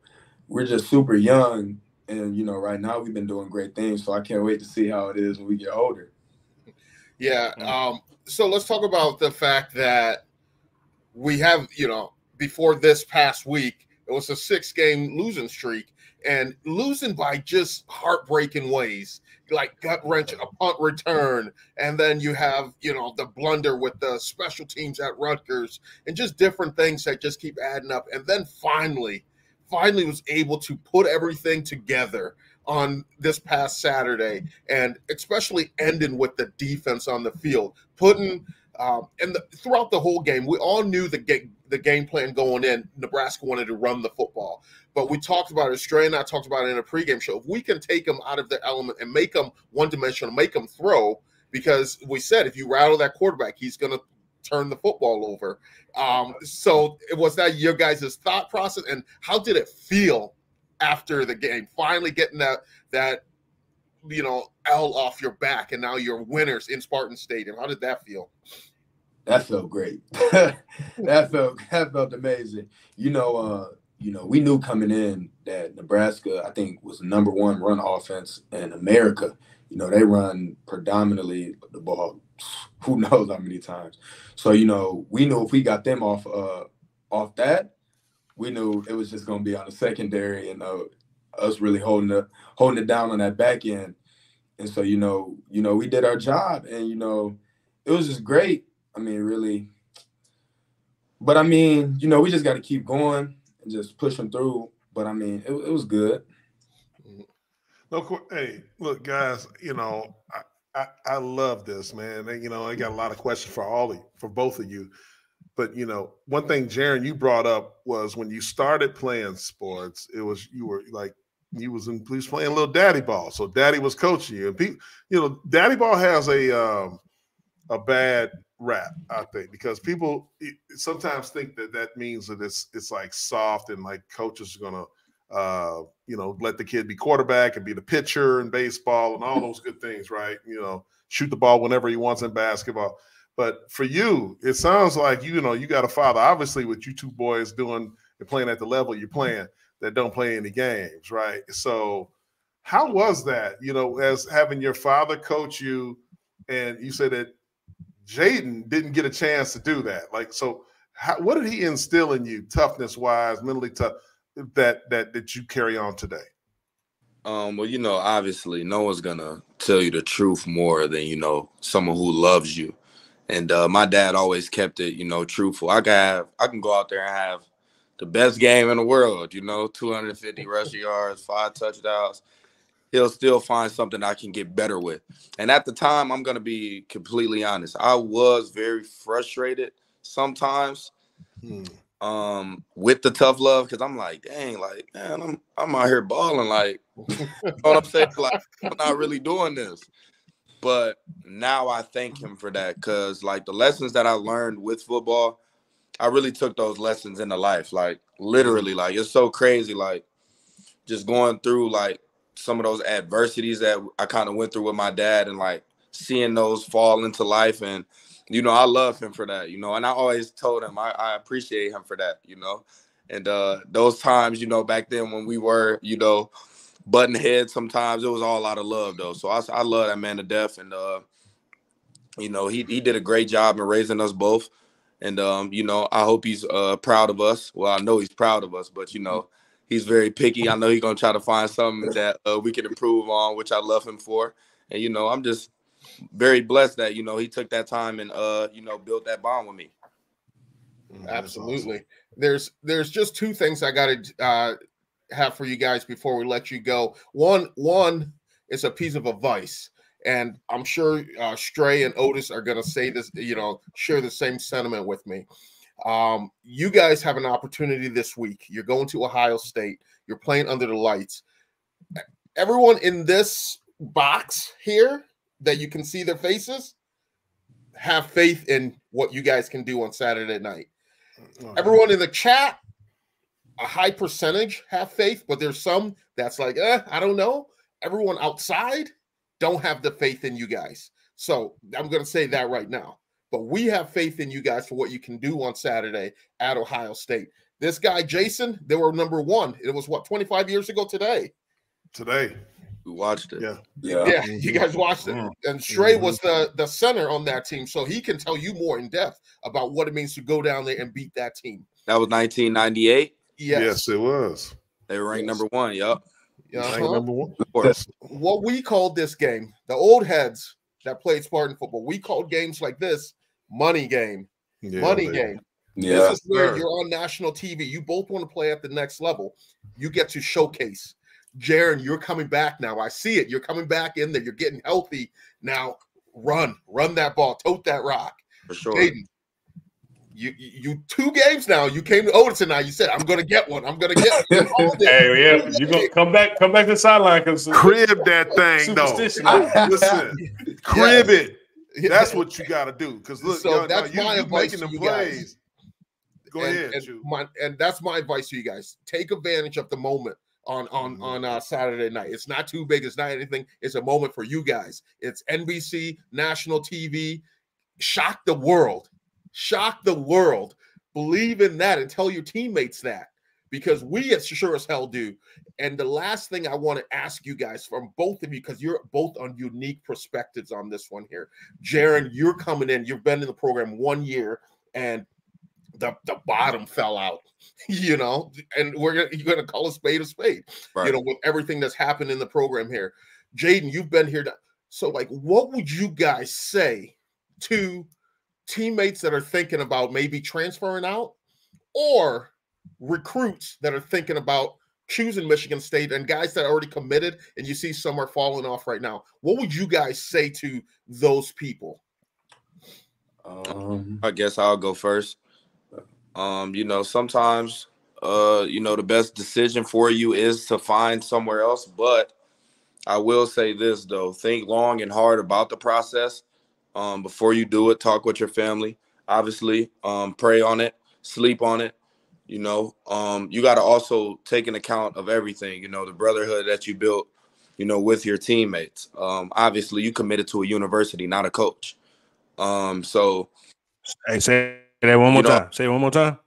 we're just super young, and you know, right now we've been doing great things. So I can't wait to see how it is when we get older. Yeah. Um, so let's talk about the fact that we have, you know, before this past week, it was a six game losing streak and losing by just heartbreaking ways, like gut wrench, a punt return, and then you have, you know, the blunder with the special teams at Rutgers and just different things that just keep adding up. And then finally, finally was able to put everything together on this past Saturday, and especially ending with the defense on the field, putting um, and the, throughout the whole game, we all knew the the game plan going in. Nebraska wanted to run the football, but we talked about it. Stray and I talked about it in a pregame show. If we can take them out of their element and make them one dimensional, make them throw, because we said if you rattle that quarterback, he's going to turn the football over. Um, so it was that your guys' thought process, and how did it feel after the game, finally getting that that you know L off your back, and now you're winners in Spartan Stadium. How did that feel? That felt great. that felt that felt amazing. You know, uh, you know, we knew coming in that Nebraska, I think, was the number one run offense in America. You know, they run predominantly the ball, who knows how many times. So, you know, we knew if we got them off uh off that, we knew it was just going to be on the secondary and uh, us really holding it holding it down on that back end. And so you know, you know, we did our job, and you know, it was just great. I mean, really. But I mean, you know, we just got to keep going and just pushing through. But I mean, it, it was good. No, hey, look, guys. You know, I, I, I love this, man. And, you know, I got a lot of questions for all of you, for both of you. But you know, one thing, Jaren, you brought up was when you started playing sports, it was you were like you was in police playing little daddy ball. So daddy was coaching you, and people, you know, daddy ball has a um, a bad rap, I think, because people sometimes think that that means that it's it's like soft and like coaches are gonna. Uh, you know, let the kid be quarterback and be the pitcher in baseball and all those good things, right? You know, shoot the ball whenever he wants in basketball. But for you, it sounds like you know you got a father. Obviously, with you two boys doing and playing at the level you're playing, that don't play any games, right? So, how was that? You know, as having your father coach you, and you said that Jaden didn't get a chance to do that. Like, so how, what did he instill in you, toughness wise, mentally tough, that that that you carry on today? Um, well, you know, obviously, no one's gonna tell you the truth more than you know someone who loves you. And uh, my dad always kept it, you know, truthful. I have, I can go out there and have the best game in the world, you know, 250 rushing yards, five touchdowns. He'll still find something I can get better with. And at the time, I'm gonna be completely honest. I was very frustrated sometimes. Hmm. Um, with the tough love, because I'm like, dang, like, man, I'm I'm out here balling, like, you know what I'm saying? Like, I'm not really doing this. But now I thank him for that because, like, the lessons that I learned with football, I really took those lessons into life. Like, literally, like, it's so crazy. Like, just going through, like, some of those adversities that I kind of went through with my dad and, like, seeing those fall into life. And, you know, I love him for that, you know. And I always told him I, I appreciate him for that, you know. And uh those times, you know, back then when we were, you know, button heads sometimes. It was all out of love though. So I, I love that man to death, and uh, you know he he did a great job in raising us both. And um, you know, I hope he's uh, proud of us. Well, I know he's proud of us, but you know, he's very picky. I know he's gonna try to find something that uh, we can improve on, which I love him for. And you know, I'm just very blessed that you know he took that time and uh, you know built that bond with me. Mm, Absolutely. Awesome. There's there's just two things I got to uh, have for you guys before we let you go. One, one is a piece of advice, and I'm sure uh, Stray and Otis are going to say this, you know, share the same sentiment with me. Um, you guys have an opportunity this week. You're going to Ohio State. You're playing under the lights. Everyone in this box here that you can see their faces have faith in what you guys can do on Saturday night. Everyone in the chat a high percentage have faith, but there's some that's like, eh, I don't know. Everyone outside don't have the faith in you guys. So I'm going to say that right now. But we have faith in you guys for what you can do on Saturday at Ohio State. This guy, Jason, they were number one. It was what 25 years ago today. Today. We watched it. Yeah. Yeah. Yeah. You guys watched it. Mm-hmm. And Stray was the, the center on that team. So he can tell you more in depth about what it means to go down there and beat that team. That was 1998. Yes, yes it was. They were ranked yes. number one. Yep. Uh-huh. Number one. What we called this game, the old heads that played Spartan football, we called games like this money game. Yeah, money baby. game. Yeah, this is where sure. you're on national TV. You both want to play at the next level. You get to showcase. Jaren, you're coming back now. I see it. You're coming back in there. You're getting healthy. Now run, run that ball, tote that rock. For sure. Jaden, you you two games now. You came to Otis now. You said, "I'm going to get one. I'm going to get." One. hey, yeah, you gonna come back, come back to the sideline because crib that thing though. Listen, crib yeah. it. That's what you got to do. Because look, so that's you, my you advice making the plays. Guys. Go and, ahead, and, my, and that's my advice to you guys. Take advantage of the moment on on mm-hmm. on uh, Saturday night. It's not too big. It's not anything. It's a moment for you guys. It's NBC national TV. Shock the world shock the world. Believe in that and tell your teammates that because we as sure as hell do. And the last thing I want to ask you guys from both of you, because you're both on unique perspectives on this one here. Jaren, you're coming in, you've been in the program one year, and the, the bottom fell out, you know, and we're gonna you're gonna call a spade a spade, right. you know, with everything that's happened in the program here. Jaden, you've been here. To, so, like, what would you guys say to teammates that are thinking about maybe transferring out or recruits that are thinking about choosing Michigan State and guys that are already committed and you see some are falling off right now. What would you guys say to those people? Um, I guess I'll go first. Um, you know, sometimes uh, you know, the best decision for you is to find somewhere else, but I will say this though, think long and hard about the process um, before you do it, talk with your family. Obviously, um, pray on it, sleep on it. You know, um, you got to also take an account of everything. You know, the brotherhood that you built. You know, with your teammates. Um, obviously, you committed to a university, not a coach. Um, so, hey, say that one more you know, time. Say it one more time.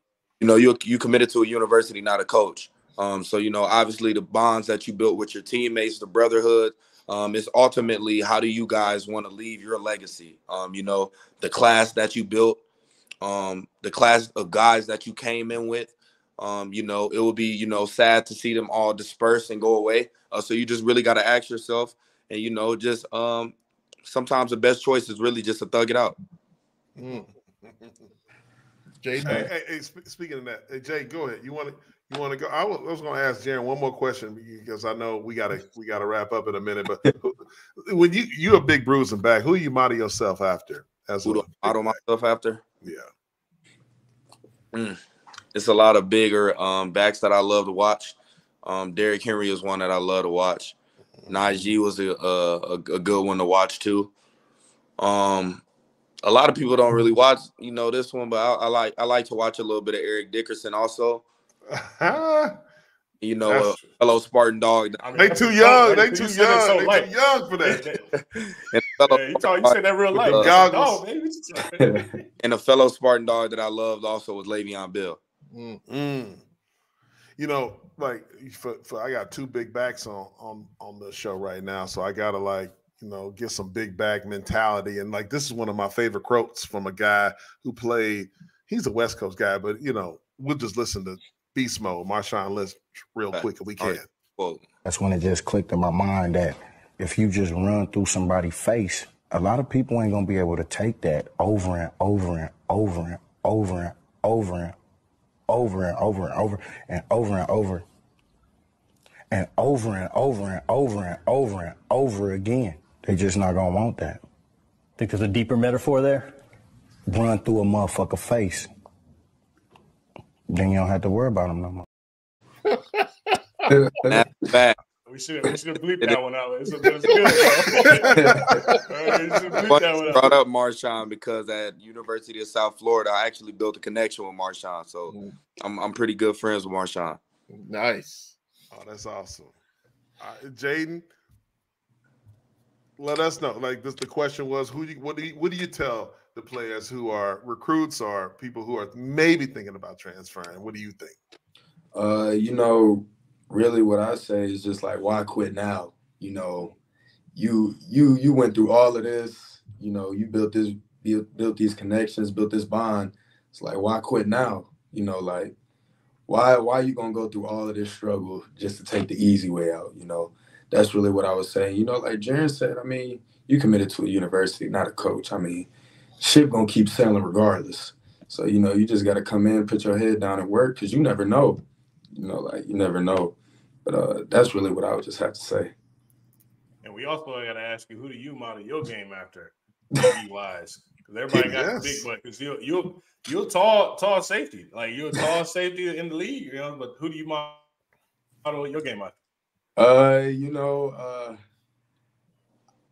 You know, you you committed to a university, not a coach. Um, so you know, obviously, the bonds that you built with your teammates, the brotherhood, um, is ultimately how do you guys want to leave your legacy? Um, you know, the class that you built, um, the class of guys that you came in with. Um, you know, it would be, you know, sad to see them all disperse and go away. Uh, so you just really got to ask yourself, and you know, just um, sometimes the best choice is really just to thug it out. Mm. Jay, hey, hey, hey, speaking of that, hey, Jay, go ahead. You want to you want to go? I was, was going to ask Jaren one more question because I know we got to we got to wrap up in a minute. But when you you're a big bruising back, who you model yourself after? As who do I model myself after? Yeah, mm. it's a lot of bigger um, backs that I love to watch. Um, Derrick Henry is one that I love to watch. Najee was a, a, a good one to watch too. Um, a lot of people don't really watch, you know, this one, but I, I like I like to watch a little bit of Eric Dickerson also. you know, a fellow Spartan Dawg. I mean, they too young. They, too young. So they too young for that. and yeah, you, told, you said that real life. Uh, and a fellow Spartan Dawg that I loved also was Le'Veon Bell. Mm-hmm. You know, like for, for I got two big backs on on on the show right now, so I gotta like you know get some big back mentality. And like this is one of my favorite quotes from a guy who played. He's a West Coast guy, but you know we'll just listen to beast mode, Marshawn Lynch, real quick if we can. Well, That's when it just clicked in my mind that if you just run through somebody's face, a lot of people ain't gonna be able to take that over and over and over and over and over and over and over and over and over and over and over and over and over and over and over again. They just not gonna want that. Think there's a deeper metaphor there? Run through a motherfucker face. Then you don't have to worry about them no more. That's fact. We should we should bleep that one out. It's, it's good. right, brought up Marshawn because at University of South Florida, I actually built a connection with Marshawn, so mm. I'm I'm pretty good friends with Marshawn. Nice. Oh, that's awesome. Uh, Jaden. let us know. Like this, the question was, who? Do you, what do you what do you tell the players who are recruits or people who are maybe thinking about transferring? What do you think? Uh, you know, really, what I say is just like, why quit now? You know, you you you went through all of this. You know, you built this built, built these connections, built this bond. It's like, why quit now? You know, like why why are you gonna go through all of this struggle just to take the easy way out? You know, that's really what I was saying. You know, like Jaren said, I mean, you committed to a university, not a coach. I mean, ship gonna keep sailing regardless. So you know, you just got to come in, put your head down, and work because you never know. You know, like you never know. But uh, that's really what I would just have to say. And we also got to ask you, who do you model your game after, wise? Because everybody got yes. big butt. Because you you you're tall tall safety, like you're a tall safety in the league, you know. But who do you model your game after? Uh, you know, uh,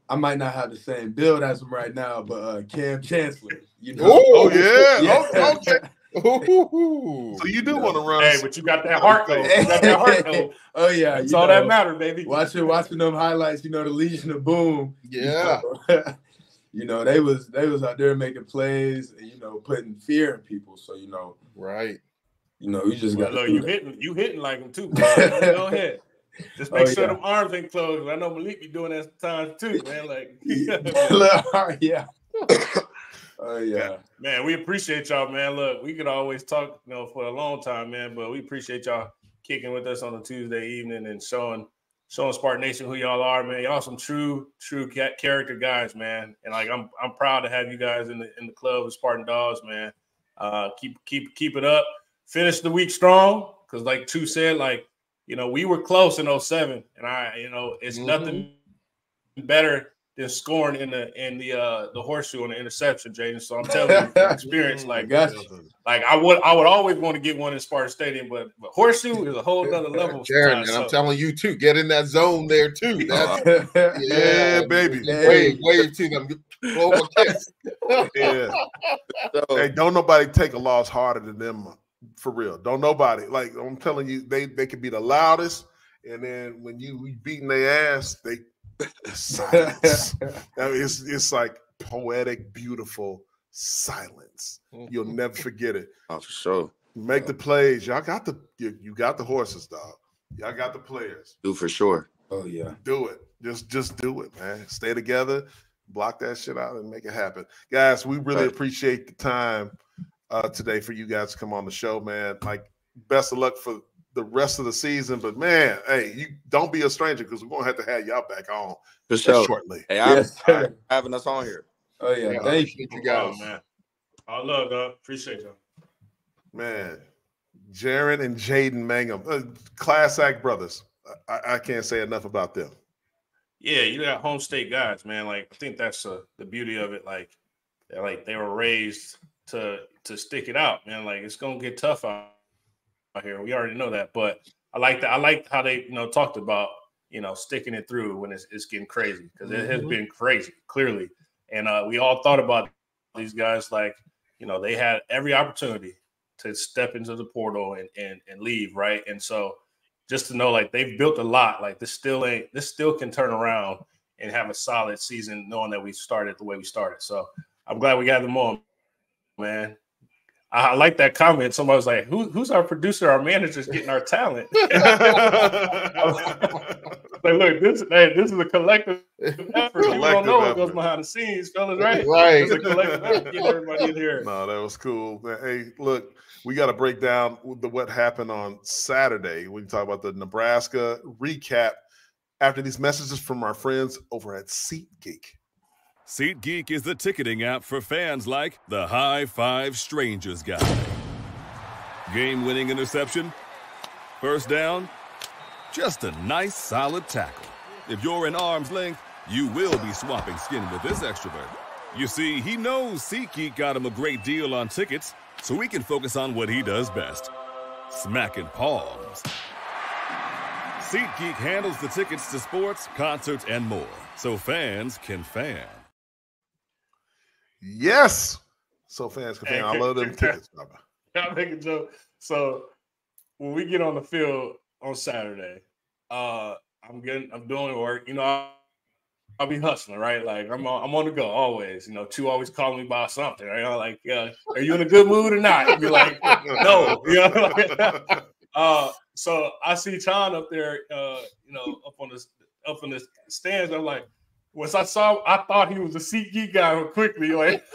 I might not have the same build as him right now, but uh, Kam Chancellor, you know. Oh yeah, yeah. okay. Ooh. So you do want to run? Hey, but you got that heart though. You got that heart though. oh yeah, that's all know, that matter, baby. Watching watching them highlights, you know, the Legion of Boom. Yeah. You know, you know, they was they was out there making plays and you know putting fear in people. So you know, right. You know, you just got. Look, you that. hitting you hitting like them too. Go ahead. Just make oh, sure yeah. them arms ain't closed. I know Malik be doing that sometimes too, man. Like, yeah. Oh yeah, man. We appreciate y'all, man. Look, we could always talk, you know, for a long time, man. But we appreciate y'all kicking with us on a Tuesday evening and showing showing Spartan Nation who y'all are, man. Y'all some true, true character guys, man. And like I'm I'm proud to have you guys in the in the club with Spartan Dawgs, man. Uh keep keep keep it up. Finish the week strong. Cause like Two said, like, you know, we were close in 07. And I, you know, it's mm-hmm. nothing better than scoring in the in the uh the horseshoe on the interception, Jaden. So I'm telling you, experience, like, gotcha. like I would I would always want to get one in Spartan Stadium, but, but horseshoe is a whole other level. Jaren, and so. I'm telling you too, get in that zone there too. yeah, yeah, baby. Wave, wave to them. yeah. So, hey, don't nobody take a loss harder than them for real. Don't nobody. Like I'm telling you, they they can be the loudest, and then when you beating their ass, they silence. I mean, it's it's like poetic, beautiful silence. You'll mm-hmm. never forget it. Oh, for sure. Make the plays. Y'all got the you, you got the horses, dog. Y'all got the players. Do for sure. Oh yeah. Do it. Just just do it, man. Stay together, block that shit out, and make it happen. Guys, we really right. appreciate the time uh today for you guys to come on the show, man. Like best of luck for the rest of the season. But man, hey, you don't be a stranger because we're gonna have to have y'all back on for sure. shortly. Hey, I'm yes. having us on here. Oh yeah, yeah thank you, you guys, man. All love y'all. Appreciate y'all. Man, Jaren and Jaden Mangham, uh, class act brothers. I, I, can't say enough about them. Yeah, you got home state guys, man. Like I think that's uh, the beauty of it. Like, like they were raised to to stick it out, man. Like it's gonna get tough out here. We already know that, but I like that. I like how they you know talked about you know sticking it through when it's, it's getting crazy because it has mm-hmm. been crazy clearly, and uh, we all thought about these guys like you know they had every opportunity to step into the portal and and, and leave right, and so just to know like they've built a lot. Like this still ain't this still can turn around and have a solid season, knowing that we started the way we started. So I'm glad we got them on, man. I like that comment. Somebody was like, Who, "Who's our producer? Our manager's getting our talent." like, look, this hey, this is a collective effort. Collective you don't know what goes behind the scenes, fellas, right? Right. It's a collective effort. Get everybody in here. No, that was cool. Hey, look, we got to break down the, what happened on Saturday. We can talk about the Nebraska recap after these messages from our friends over at SeatGeek. SeatGeek is the ticketing app for fans like the High Five Strangers guy. Game winning interception? First down? Just a nice solid tackle. If you're in arm's length, you will be swapping skin with this extrovert. You see, he knows SeatGeek got him a great deal on tickets, so he can focus on what he does best smacking palms. SeatGeek handles the tickets to sports, concerts, and more, so fans can fan. Yes. So fans can fan. I love them tickets, Baba. I'll make a joke. So when we get on the field on Saturday, uh, I'm getting I'm doing work. You know, I'll be hustling, right? Like I'm on, I'm on the go always. You know, two always calling me about something. Right? I'm like, yeah, are you in a good mood or not? I'd be like, no. You know, uh, so I see Chon up there, uh, you know, up on the up in the stands. I'm like, once I saw, I thought he was a SeatGeek guy quickly. Like,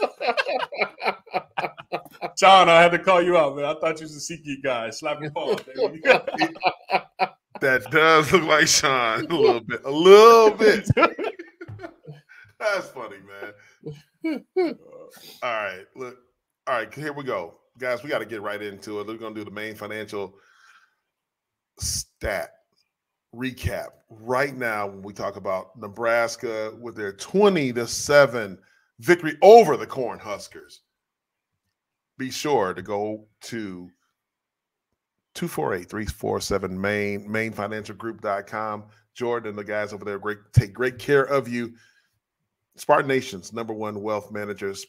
Chon, I had to call you out, man. I thought you was a SeatGeek guy. Slap your phone, that does look like Sean a little bit. A little bit. That's funny, man. All right, look. All right, here we go, guys. We got to get right into it. We're gonna do the main financial stat recap right now when we talk about Nebraska with their 20 to 7 victory over the Cornhuskers. Be sure to go to 248-347 main mainfinancialgroup.com. Jordan and the guys over there great take great care of you. Spartan Nation's number one wealth managers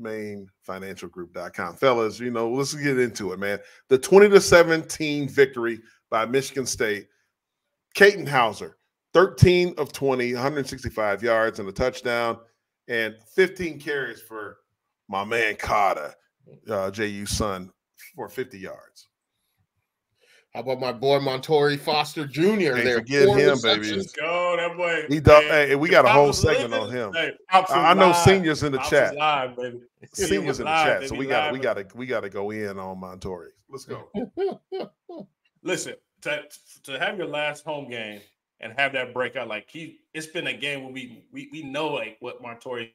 mainfinancialgroup.com. Fellas, you know, let's get into it, man. The 20 to 17 victory by Michigan State. Katin Houser, 13 of 20, 165 yards and a touchdown, and 15 carries for my man Carter, uh, JU's son, for 50 yards. How about my boy Montorie Foster Jr. Hey, there? forget him, baby. Let's go, that boy. He done, hey, we got a whole segment on him. Hey, I know live. seniors in the Pops chat. Live, baby. Seniors in the Live, chat, so we got live. we got to we got to go in on Montorie. Let's go. Listen, to, to have your last home game and have that breakout, like he, it's been a game where we we we know like what Montorie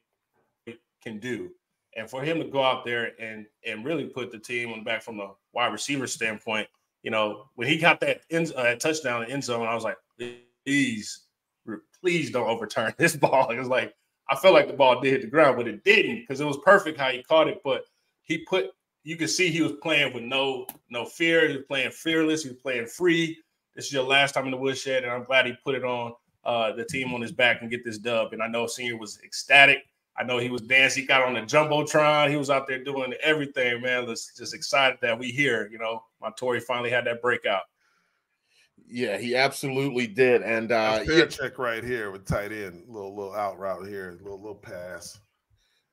can do, and for him to go out there and and really put the team on back from the wide receiver standpoint, you know, when he got that end, uh, touchdown in end zone, I was like, please, please don't overturn this ball. It was like I felt like the ball did hit the ground, but it didn't because it was perfect how he caught it. But he put you could see he was playing with no no fear. He was playing fearless. He was playing free. This is your last time in the woodshed, and I'm glad he put it on uh, the team on his back and get this dub. And I know Senior was ecstatic. I know he was dancing. He got on the jumbotron. He was out there doing everything, man. Was just excited that we here. You know, Montorie finally had that breakout. Yeah, he absolutely did. And uh, That's yeah, check right here with tight end, little little out route here, little little pass.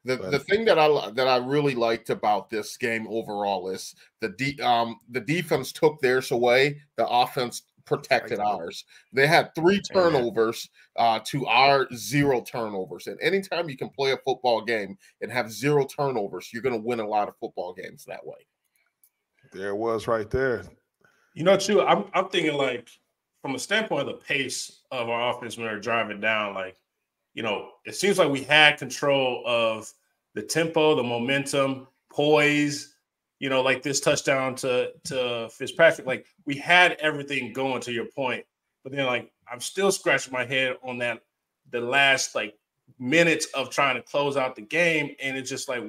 The, But- the thing that I that I really liked about this game overall is the de- um the defense took theirs away, the offense protected ours. They had three turnovers uh, to our zero turnovers. And anytime you can play a football game and have zero turnovers, you're going to win a lot of football games that way. There it was right there. You know, too, I'm I'm thinking like from a standpoint of the pace of our offense when we're driving down, like, you know, it seems like we had control of the tempo, the momentum, poise, you know, like this touchdown to to Fitzpatrick. Like we had everything going to your point, but then like I'm still scratching my head on that the last like minutes of trying to close out the game, and it's just like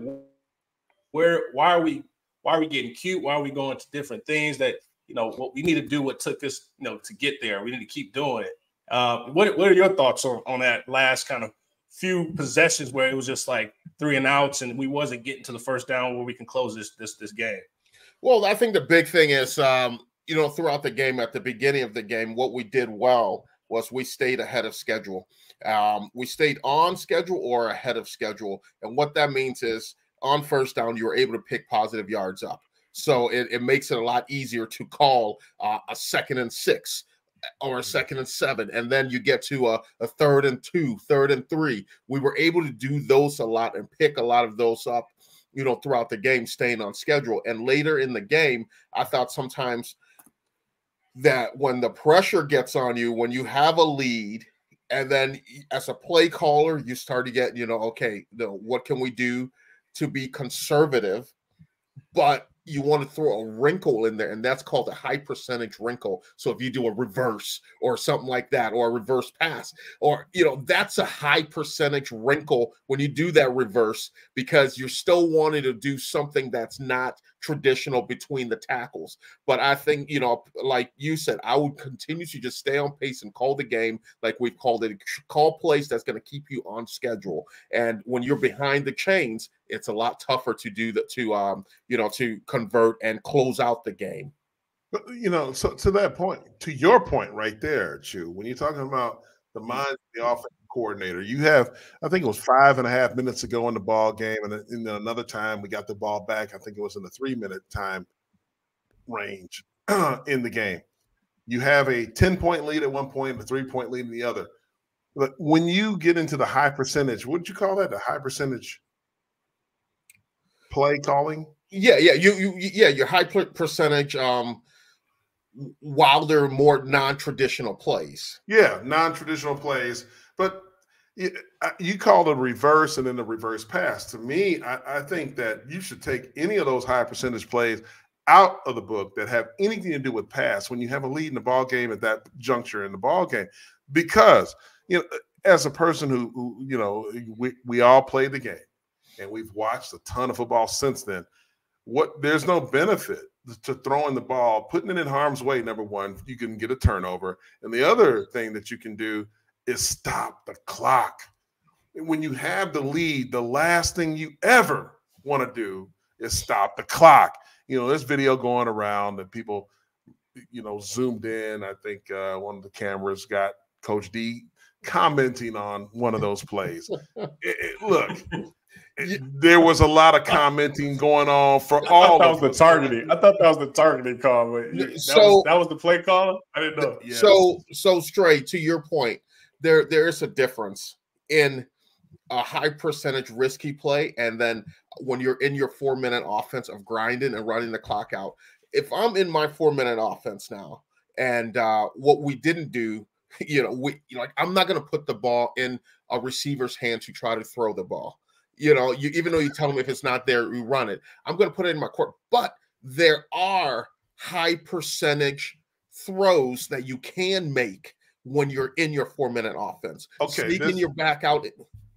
where why are we why are we getting cute? Why are we going to different things that you know what we need to do what took us you know to get there? We need to keep doing it. Uh, what what are your thoughts on, on that last kind of few possessions where it was just like three and outs and we wasn't getting to the first down where we can close this this this game? Well, I think the big thing is, um, you know, throughout the game, at the beginning of the game, what we did well was we stayed ahead of schedule. Um, we stayed on schedule or ahead of schedule. And what that means is on first down, you were able to pick positive yards up. So it, it makes it a lot easier to call uh, a second and six or a mm-hmm. second and seven. And then you get to a, a third and two, third and three. We were able to do those a lot and pick a lot of those up you know, throughout the game, staying on schedule. And later in the game, I thought sometimes that when the pressure gets on you, when you have a lead, and then as a play caller, you start to get, you know, okay, the, what can we do to be conservative, but you want to throw a wrinkle in there, and that's called a high percentage wrinkle. So if you do a reverse or something like that, or a reverse pass, or you know, that's a high percentage wrinkle when you do that reverse because you're still wanting to do something that's not traditional between the tackles. But I think, you know, like you said, I would continue to just stay on pace and call the game like we've called it, call plays that's going to keep you on schedule. And when you're behind the chains, it's a lot tougher to do that to um, you know, to convert and close out the game. But you know, so to that point, to your point right there, Chu, when you're talking about the mind, the offensive coordinator. You have, I think it was five and a half minutes ago in the ball game, and then another time we got the ball back. I think it was in the three minute time range in the game. You have a 10 point lead at one point, a three point lead in the other. But when you get into the high percentage, what did you call that? The high percentage play calling? Yeah, yeah, you, you yeah, your high percentage um while they're more non-traditional plays. Yeah, non-traditional plays, but you call the reverse and then the reverse pass. To me, I, I, think that you should take any of those high percentage plays out of the book that have anything to do with pass when you have a lead in the ball game at that juncture in the ball game, because you know, as a person who, who you know, we we all play the game, and we've watched a ton of football since then. What there's no benefit to throwing the ball, putting it in harm's way. Number one, you can get a turnover, and the other thing that you can do is stop the clock. When you have the lead, the last thing you ever want to do is stop the clock. You know, there's video going around that people, you know, zoomed in. I think uh, one of the cameras got Coach D commenting on one of those plays. it, it, look, there was a lot of commenting going on for all. that was the targeting. I thought that was the targeting call. That so was, that was the play call. I didn't know. Yes. So so straight to your point, there there is a difference in a high percentage risky play, and then when you're in your four minute offense of grinding and running the clock out. If I'm in my four minute offense now, and uh, what we didn't do, you know, we you like I'm not going to put the ball in a receiver's hands to try to throw the ball you know, you even though you tell them if it's not there, you run it. I'm going to put it in my court. But there are high percentage throws that you can make when you're in your four minute offense. Okay, sneaking this, your back out.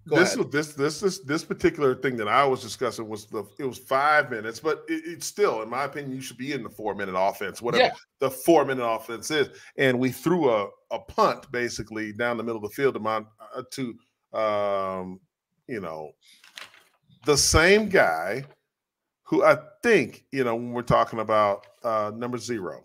Go this ahead. this this this this particular thing that I was discussing was the it was five minutes, but it, it's still, in my opinion, you should be in the four minute offense, whatever yeah. the four minute offense is. And we threw a a punt basically down the middle of the field to my uh, to um you know the same guy who I think, you know, when we're talking about uh, number zero,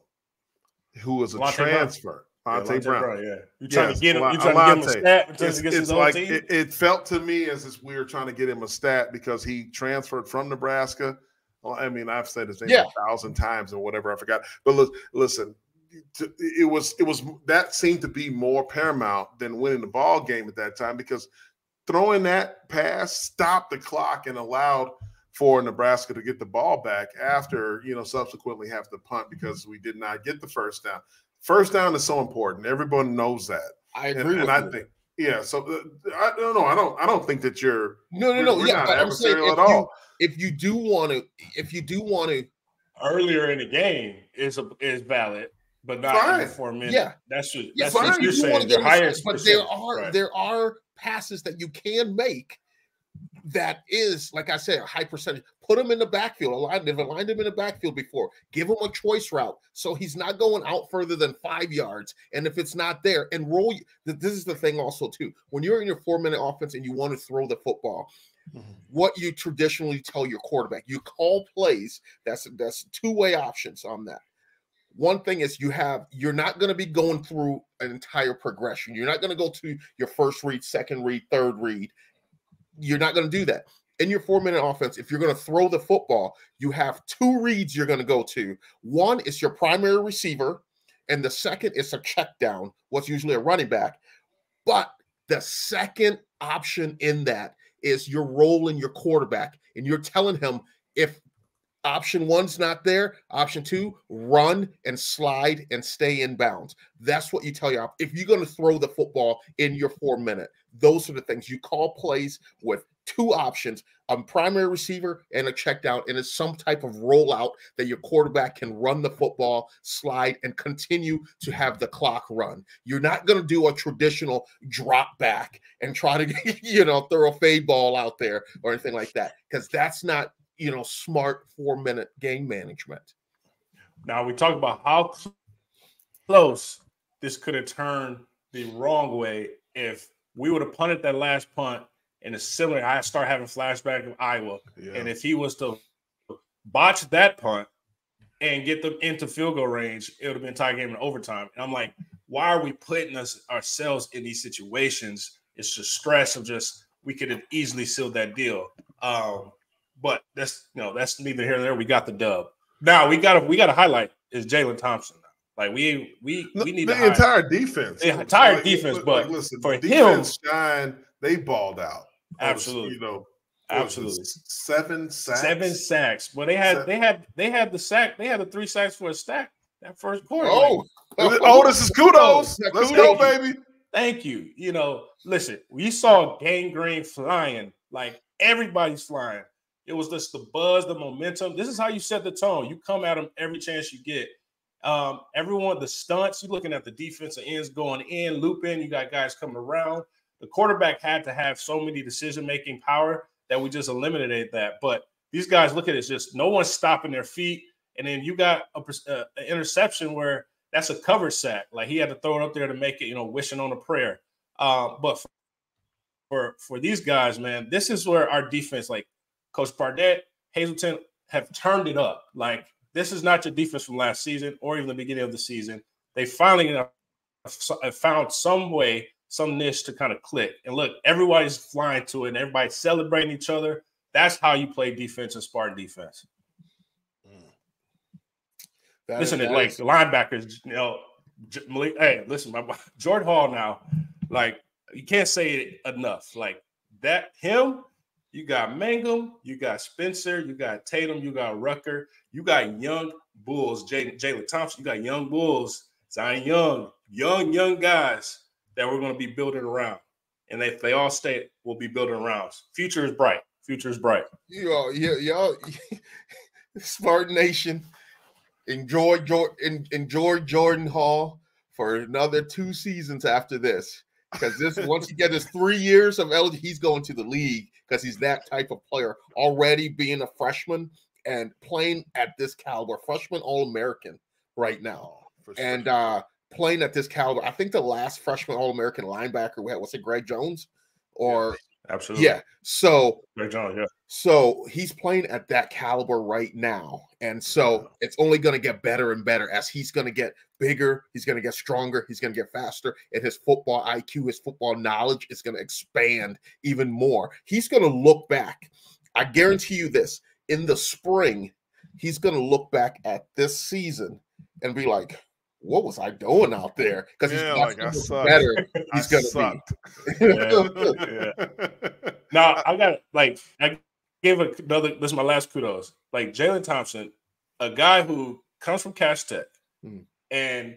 who was a Lonte transfer. Brown. yeah, Brown. Brown. Yeah, you're trying yes, to get him. You're trying Alante. to get him a stat. It's, it's like it, it, felt to me as if we were trying to get him a stat because he transferred from Nebraska. Well, I mean, I've said his name yeah. a thousand times or whatever I forgot. But listen, it was it was that seemed to be more paramount than winning the ball game at that time because throwing that pass stopped the clock and allowed for Nebraska to get the ball back after, you know, subsequently have to punt because we did not get the first down. First down is so important. Everyone knows that. I agree. And, and I think, yeah. So uh, I don't know. I don't. I don't think that you're. No, no, no. yeah, but I'm saying if you, if you do want to, if you do want to, earlier in the game is a, is valid, but not fine. in the four minutes. Yeah, that's just, that's what you're saying. The highest, but there are right. there are passes that you can make that is, like I said, a high percentage. Put him in the backfield. Align, they've aligned him in the backfield before. Give him a choice route so he's not going out further than five yards. And if it's not there, and roll. This is the thing also too. When you're in your four minute offense and you want to throw the football, mm-hmm. what you traditionally tell your quarterback, you call plays. That's that's two way options on that one thing is you have you're not going to be going through an entire progression. You're not going to go to your first read, second read, third read. You're not going to do that. In your four minute offense, if you're going to throw the football, you have two reads you're going to go to. One is your primary receiver, and the second is a check down, what's usually a running back. But the second option in that is you're rolling your quarterback and you're telling him if Option one's not there. Option two, run and slide and stay in bounds. That's what you tell you. If you're going to throw the football in your four minute, those are the things you call plays with two options a primary receiver and a check down, and it's some type of rollout that your quarterback can run the football, slide, and continue to have the clock run. You're not going to do a traditional drop back and try to, you know, throw a fade ball out there or anything like that because that's not you know, smart four minute game management. Now we talk about how close this could have turned the wrong way if we would have punted that last punt and it's similar. I start having flashback of Iowa, yeah. and if he was to botch that punt and get them into field goal range, it would have been tie game in overtime. And I'm like, why are we putting us ourselves in these situations It's just stress of just we could have easily sealed that deal. Um, but that's you know that's neither here nor there. We got the dub. Now we got to we got to highlight is Jalen Thompson. Like we we we need the entire defense, the entire like, defense. But like, listen, for him, shine they balled out. Absolutely, you know, absolutely seven sacks. Seven sacks. Well, they had seven. they had they had the sack. They had the three sacks for a stack that first quarter. Oh, like, oh, this is kudos. Let's go, baby. Thank you. You know, listen, we saw Gang Green flying like everybody's flying. It was just the buzz, the momentum. This is how you set the tone. You come at them every chance you get. Um, everyone, the stunts, you're looking at the defensive ends going in, looping. You got guys coming around. The quarterback had to have so many decision making power that we just eliminated that. But these guys, look at it, it's just no one's stopping their feet. And then you got a, uh, an interception where that's a cover sack. Like he had to throw it up there to make it, you know, wishing on a prayer. Uh, but for, for for these guys, man, this is where our defense, like Coach Barnett, Hazelton, have turned it up. Like this is not your defense from last season or even the beginning of the season. They finally have found some way, some niche to kind of click. And look, everybody's flying to it, and everybody's celebrating each other. That's how you play defense and Spartan defense. Mm. That listen, is, like is... linebackers, you know, hey, listen, my Jordan Hall now, like you can't say it enough. Like that, him, you got Mangham, you got Spencer, you got Tatum, you got Rucker, you got young Bulls, Jalen Thompson, you got young Bulls, Zion Young, young, young guys that we're going to be building around. And if they all stay, we'll be building around. Future is bright. Future is bright. You all, y'all, y'all Spartan Nation, enjoy, enjoy Jordan Hall for another two seasons after this. Because this once he gets his three years of eligibility, he's going to the league because he's that type of player. Already being a freshman and playing at this caliber, freshman All American right now, oh, and uh, playing at this caliber. I think the last freshman All American linebacker we had was it Greg Jones, or Absolutely. Yeah. So Greg Jones, yeah. So he's playing at that caliber right now. And so it's only going to get better and better as he's going to get bigger, he's going to get stronger, he's going to get faster, and his football IQ, his football knowledge is going to expand even more. He's going to look back. I guarantee you this in the spring, he's going to look back at this season and be like, what was I doing out there? Because yeah, he's like, better. He's gonna be. yeah, yeah. Now I got like I gave another. This is my last kudos. Like Jalen Thompson, a guy who comes from Cass Tech mm. and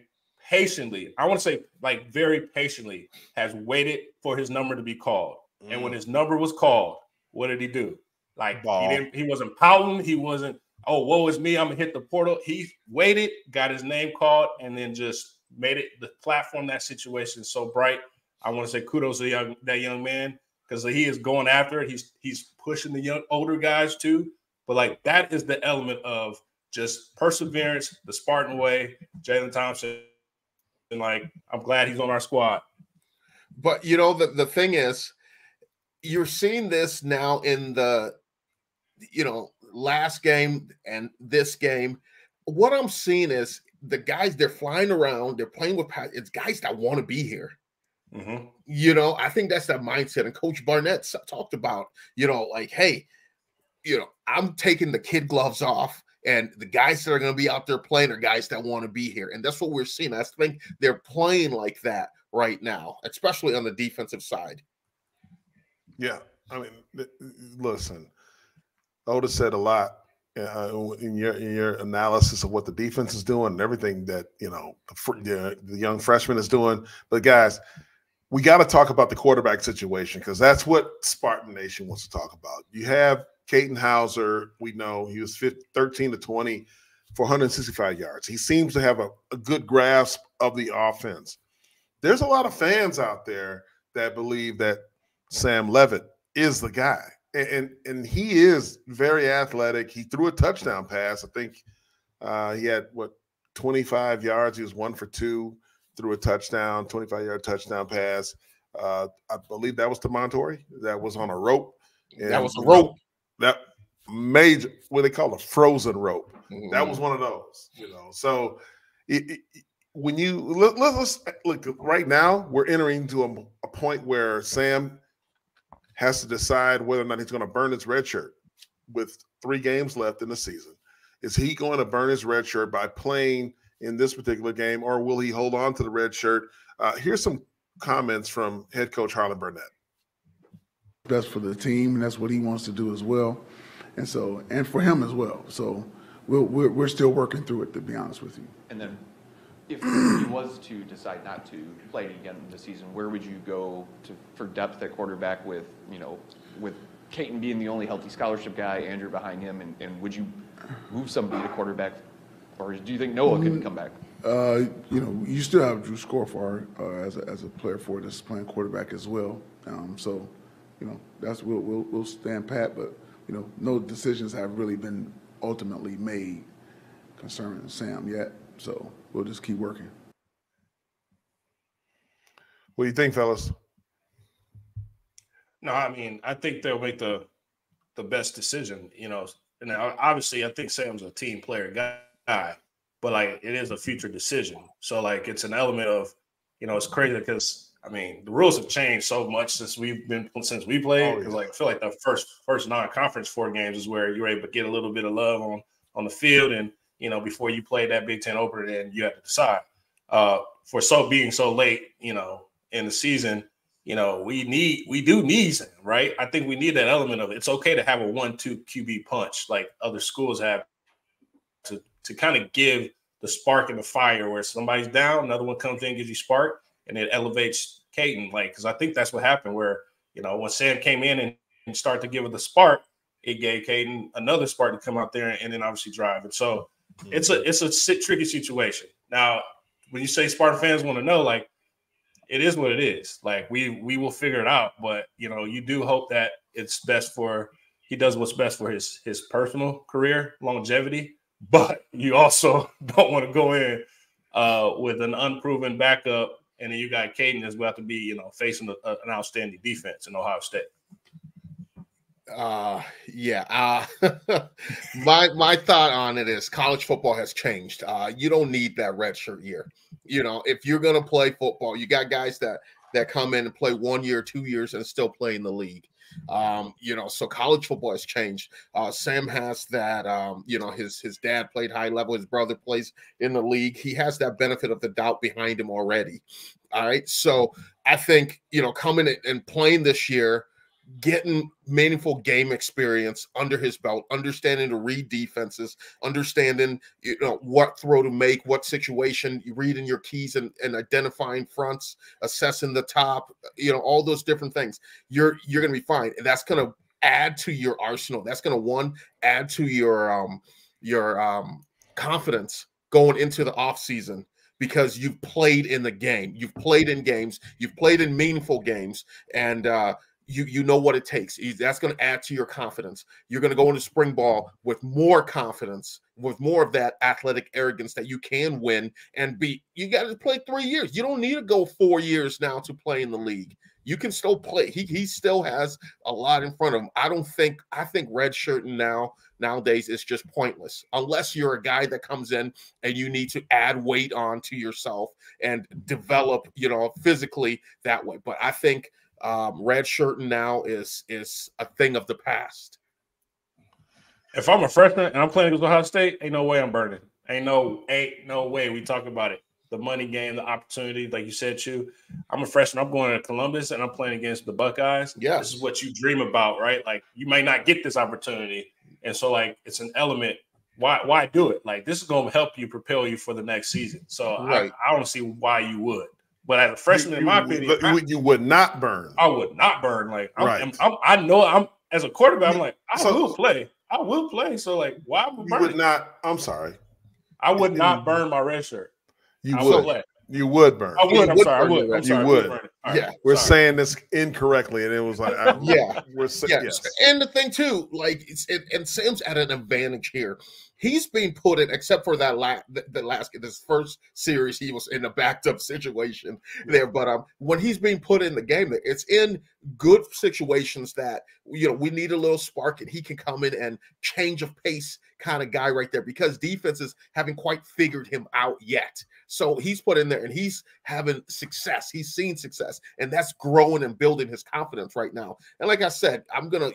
patiently, I want to say like very patiently, has waited for his number to be called. Mm. And when mm. his number was called, what did he do? Like Ball. he didn't. He wasn't pouting. He wasn't oh, woe is me, I'm gonna hit the portal. He waited, got his name called, and then just made it the platform. That situation so bright. I want to say kudos to young, that young man because he is going after it. He's he's pushing the young older guys too. But like that is the element of just perseverance, the Spartan way. Jalen Thompson, and like I'm glad he's on our squad. But you know the the thing is, you're seeing this now in the, you know, last game and this game, what I'm seeing is the guys they're flying around, they're playing with it's guys that want to be here. Mm-hmm. You know, I think that's that mindset. And Coach Barnett talked about, you know, like, hey, you know, I'm taking the kid gloves off, and the guys that are going to be out there playing are guys that want to be here. And that's what we're seeing. I think they're playing like that right now, especially on the defensive side. Yeah. I mean, listen, Otis said a lot uh, in your in your analysis of what the defense is doing and everything that you know the, the young freshman is doing. But guys, we got to talk about the quarterback situation because that's what Spartan Nation wants to talk about. You have Katin Houser. We know he was 15, 13 to 20 for 165 yards. He seems to have a, a good grasp of the offense. There's a lot of fans out there that believe that Sam Leavitt is the guy and and he is very athletic. He threw a touchdown pass. I think uh, he had what 25 yards. He was one for two, threw a touchdown, 25 yard touchdown pass. Uh, I believe that was to Montorie. That was on a rope. And that was a rope. That major what they call a frozen rope. Mm-hmm. That was one of those. You know, so it, it, when you let, let, us look right now, we're entering to a, a, point where Sam has to decide whether or not he's going to burn his red shirt with three games left in the season. Is he going to burn his red shirt by playing in this particular game, or will he hold on to the red shirt? Uh, here's some comments from head coach Harlon Barnett. Best for the team, and that's what he wants to do as well, and so and for him as well. So we're, we're, we're still working through it, to be honest with you. And then if he was to decide not to play again this season, where would you go to, for depth at quarterback with, you know, with Katin being the only healthy scholarship guy, Andrew behind him, and, and would you move somebody to quarterback, or do you think Noah could come back? Uh, you know, you still have Drew Schorfhaar uh, as, a, as a player for this playing quarterback as well. Um, so, you know, that's we'll, we'll, we'll stand pat, but you know, no decisions have really been ultimately made concerning Sam yet. So we'll just keep working. What do you think, fellas? No, I mean, I think they'll make the the best decision. You know, and obviously, I think Sam's a team player guy, but like it is a future decision. So like it's an element of, you know, it's crazy because I mean the rules have changed so much since we've been since we played. Because oh, yeah. like I feel like the first first non conference four games is where you're able to get a little bit of love on on the field and you know, before you play that Big Ten opener, then you have to decide. Uh, for so being so late, you know, in the season, you know, we need we do need him, right? I think we need that element of it. it's okay to have a one-two QB punch like other schools have to to kind of give the spark and the fire where somebody's down, another one comes in, gives you spark, and it elevates Katin. Like, because I think that's what happened where you know when Sam came in and, and started to give it the spark, it gave Katin another spark to come out there and then obviously drive. And so it's a it's a tricky situation. Now, when you say Spartan fans want to know, like it is what it is. Like we we will figure it out, but you know, you do hope that it's best for he does what's best for his his personal career longevity, but you also don't want to go in uh, with an unproven backup, and then you got Katin as well to be you know facing a, a, an outstanding defense in Ohio State. Uh yeah. Uh my my thought on it is college football has changed. Uh you don't need that red shirt year. You know, if you're gonna play football, you got guys that that come in and play one year, two years, and still play in the league. Um, you know, so college football has changed. Uh, Sam has that. Um, you know, his his dad played high level. His brother plays in the league. He has that benefit of the doubt behind him already. All right, so I think you know coming and playing this year getting meaningful game experience under his belt, understanding to read defenses, understanding you know what throw to make, what situation, reading your keys and, and identifying fronts, assessing the top, you know, all those different things. You're you're gonna be fine. And that's gonna add to your arsenal. That's gonna one add to your um your um confidence going into the off season because you've played in the game. You've played in games. You've played in meaningful games, and uh, you you know what it takes. That's going to add to your confidence. You're going to go into spring ball with more confidence, with more of that athletic arrogance that you can win and be. You got to play three years. You don't need to go four years now to play in the league. You can still play. He he still has a lot in front of him. I don't think I think red shirting now nowadays is just pointless unless you're a guy that comes in and you need to add weight on to yourself and develop, you know, physically that way. But I think um, red shirting now is is a thing of the past. If I'm a freshman and I'm playing against Ohio State, ain't no way I'm burning. Ain't no ain't no way we talk about it. The money game, the opportunity, like you said, you. I'm a freshman. I'm going to Columbus and I'm playing against the Buckeyes. Yeah, this is what you dream about, right? Like you might not get this opportunity, and so like it's an element. Why why do it? Like this is going to help you propel you for the next season. So right. I, I don't see why you would. But as a freshman, you, in my opinion, you, I, you, would not burn. I would not burn. Like, I'm, right. I'm, I'm, i know I'm as a quarterback. I'm like, I so, will play. I will play. So, like, why would you would not? I'm sorry. I would not burn my red shirt. You I would. play. You would burn. I would. I'm would sorry. I would. I'm sorry, you would. would right, yeah. We're sorry. saying this incorrectly, and it was like, I, yeah, we're saying, yes. And the thing too, like, it's it, and Sam's at an advantage here he's being put in, except for that last the, last this first series, he was in a backed up situation there. But um, when he's being put in the game, it's in good situations that you know we need a little spark, and he can come in and change of pace kind of guy right there because defenses haven't quite figured him out yet. So he's put in there and he's having success. He's seen success, and that's growing and building his confidence right now. And like I said, I'm gonna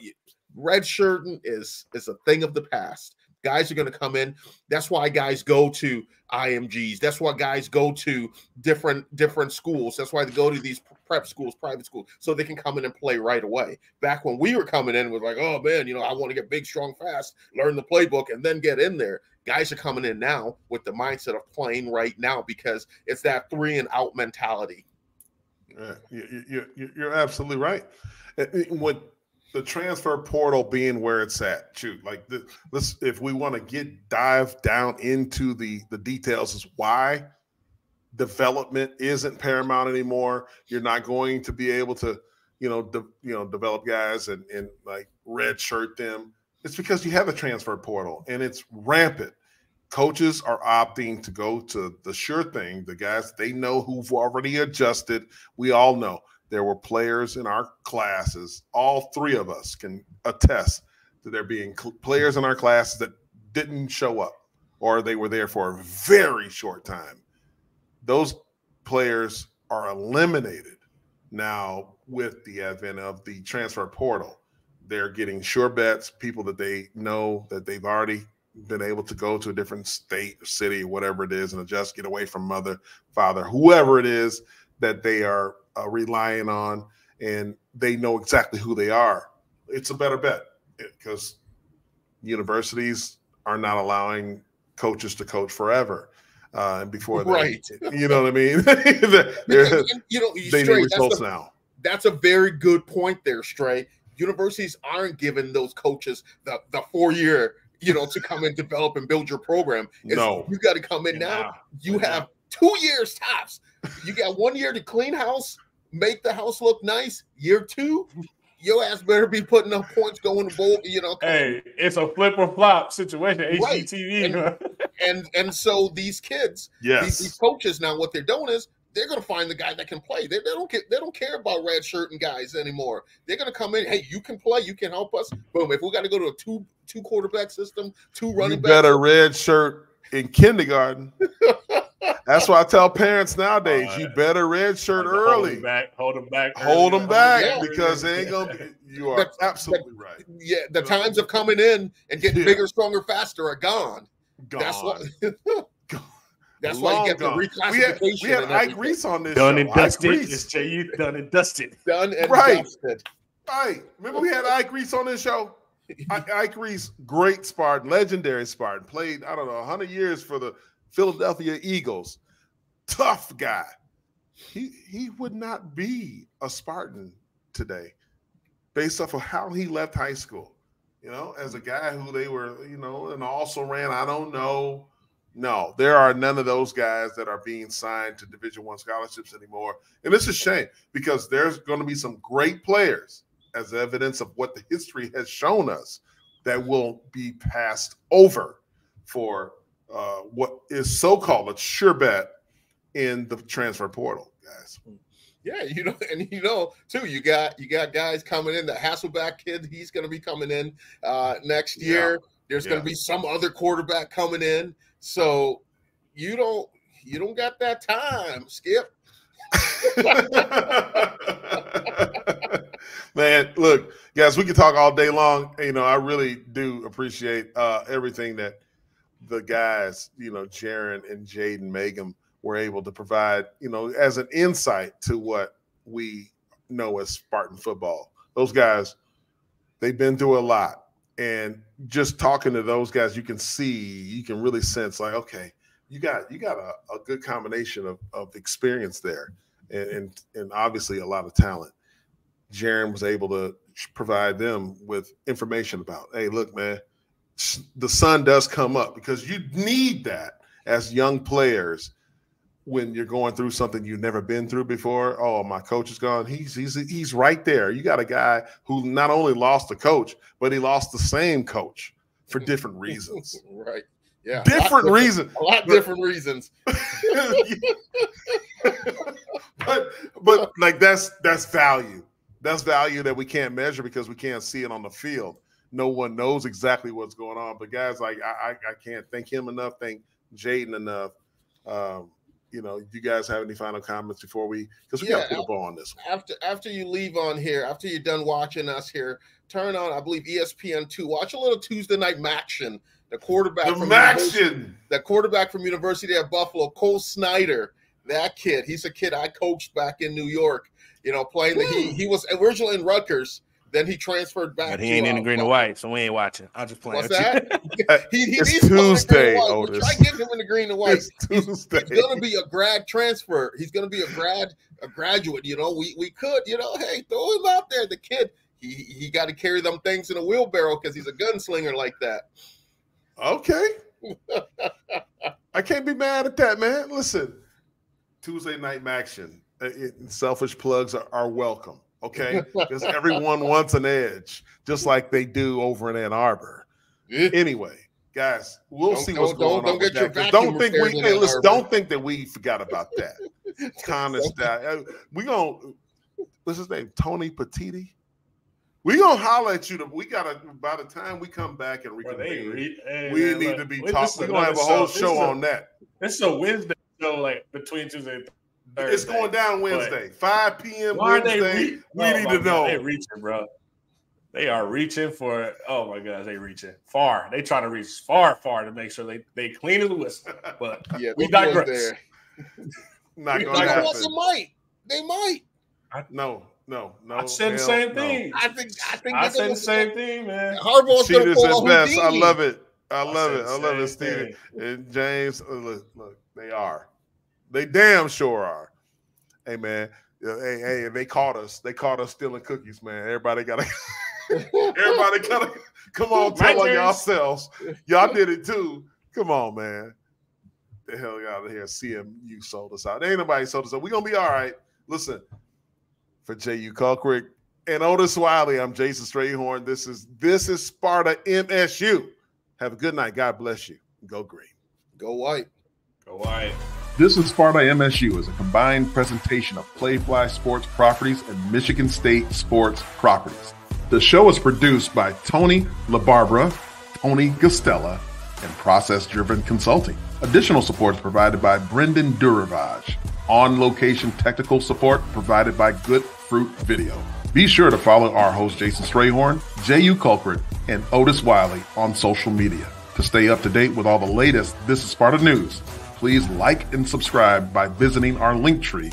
red shirting is is a thing of the past. Guys are going to come in. That's why guys go to IMGs. That's why guys go to different different schools. That's why they go to these prep schools, private schools, so they can come in and play right away. Back when we were coming in, was like, oh man, you know, I want to get big, strong, fast, learn the playbook, and then get in there. Guys are coming in now with the mindset of playing right now because it's that three and out mentality. Yeah, you, you, you're absolutely right. When the transfer portal being where it's at. Shoot, like the, let's if we want to get dive down into the the details is why development isn't paramount anymore. You're not going to be able to, you know, de, you know, develop guys and and like red shirt them. It's because you have a transfer portal and it's rampant. Coaches are opting to go to the sure thing, the guys they know who've already adjusted. We all know there were players in our classes. All three of us can attest to there being cl- players in our classes that didn't show up or they were there for a very short time. Those players are eliminated now with the advent of the transfer portal. They're getting sure bets, people that they know that they've already been able to go to a different state or city, whatever it is, and adjust, get away from mother, father, whoever it is that they are uh, relying on, and they know exactly who they are. It's a better bet because universities are not allowing coaches to coach forever. Uh, and before right, you know what I mean. they're, you know, they Stray, need results a, now. That's a very good point there, Stray. Universities aren't giving those coaches the, the four year, you know, to come and develop and build your program. It's, no, you got to come in now. You have two years tops. You got one year to clean house, make the house look nice. Year two, your ass better be putting up points going to bowl. You know, hey, it's a flip or flop situation. HGTV, right. and, and, and so these kids, yes, these, these, coaches now, what they're doing is they're going to find the guy that can play. They, they don't care. They don't care about red shirt and guys anymore. They're going to come in. Hey, you can play. You can help us. Boom. If we got to go to a two two quarterback system, two running. You better red shirt in kindergarten. That's why I tell parents nowadays, you better red shirt hold early. Them back, hold them back. Hold them back yeah. because they ain't gonna. Be, you are the, absolutely the, right. Yeah, the times of coming in and getting yeah. bigger, stronger, faster are gone. Gone. That's what. That's Long why you get gone. the reclassification. We had, we had Ike Reese on this. Done show. and dusted. It's Jehuu Done and dusted. Done and right. dusted. Right. Remember we had Ike Reese on this show. Ike Reese, great Spartan, legendary Spartan, played I don't know 100 years for the Philadelphia Eagles tough guy. He he would not be a Spartan today, based off of how he left high school. You know, as a guy who they were, you know, and also ran. I don't know. No, there are none of those guys that are being signed to Division One scholarships anymore, and it's a shame because there's going to be some great players, as evidence of what the history has shown us, that will be passed over for uh, what is so-called a sure bet in the transfer portal, guys. Yeah, you know, and you know too, you got you got guys coming in. The Hasselbeck kid, he's going to be coming in uh, next year. Yeah. There's yeah. going to be some other quarterback coming in. So you don't you don't got that time, Skip. Man, look, guys, we can talk all day long. You know, I really do appreciate uh, everything that the guys, you know, Jaren and Jaden Mangham were able to provide, you know, as an insight to what we know as Spartan football. Those guys, they've been through a lot. And just talking to those guys, you can see, you can really sense like, okay, you got you got a, a good combination of, of experience there and, and, and obviously a lot of talent. Jaren was able to provide them with information about, hey, look, man, the sun does come up because you need that as young players when you're going through something you've never been through before. Oh, my coach is gone. He's he's he's right there. You got a guy who not only lost the coach, but he lost the same coach for different reasons. right. Yeah, different reasons. A lot different reasons. but but like that's that's value. That's value that we can't measure because we can't see it on the field. No one knows exactly what's going on. But guys, like I I, I can't thank him enough, thank Jaden enough. Um, you know, you guys have any final comments before we because we yeah, got to put a ball on this one. After after you leave on here, after you're done watching us here, turn on I believe ESPN two. Watch a little Tuesday night action. The quarterback the from MACtion. the quarterback from University of Buffalo, Cole Snider. That kid, he's a kid I coached back in New York. You know, playing the he he was originally in Rutgers. Then he transferred back. But he ain't in the uh, green and white, so we ain't watching. I'll just play. What's that? he, he it's Tuesday, Otis. Try get him in the green and white. It's He's, he's going to be a grad transfer. He's going to be a grad, a graduate. You know, we we could, you know, hey, throw him out there. The kid, he he got to carry them things in a wheelbarrow because he's a gunslinger like that. Okay. I can't be mad at that, man. Listen, Tuesday night action. Uh, selfish plugs are, are welcome okay? Because everyone wants an edge, just like they do over in Ann Arbor. Anyway, guys, we'll don't, see what's going on. Don't, get don't think we hey, listen, don't think that we forgot about that. kind of stuff. We gonna what's his name? Tony Petitti. We gonna holler at you. To, we gotta by the time we come back and reconvene, re- hey, we man, need look, to be talking. We're gonna have a whole show on that. It's a Wednesday show, like between Tuesday Thursday. It's going down Wednesday, 5 p.m. Wednesday. Re- we oh need to know. They reaching, bro. They are reaching for. Oh my gosh, they reaching far. They trying to reach far, far to make sure they they clean as a whistle. But yeah, we digress. There. Not gonna happen. They might. They might. I, no, no, no. I said the same no. thing. I think. I think. I said the same thing, man. Harbaugh's gonna pull best. I love it. I love I it. I love it, Steve and James. Look, look, they are. They damn sure are. Hey man, uh, hey hey, they caught us. They caught us stealing cookies, man. Everybody gotta. everybody gotta come on, tell on yourselves. Y'all did it too. Come on, man. The hell out of here. CMU sold us out. ain't nobody sold us out. We're gonna be all right. Listen, for Jehuu Caulcrick and Otis Wiley, I'm Jason Strayhorn. This is this is Sparta MSU. Have a good night. God bless you. Go green. Go white. Go white. This is Sparta MSU is a combined presentation of Playfly Sports Properties and Michigan State Sports Properties. The show is produced by Tony LaBarbera, Tony Gastella, and Process Driven Consulting. Additional support is provided by Brendan Duravage. On location technical support provided by Good Fruit Video. Be sure to follow our host Jason Strayhorn, Jehuu Caulcrick, and Otis Wiley on social media. To stay up to date with all the latest This is Sparta news, please like and subscribe by visiting our link tree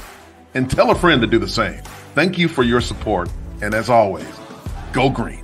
and tell a friend to do the same. Thank you for your support. And as always, go green.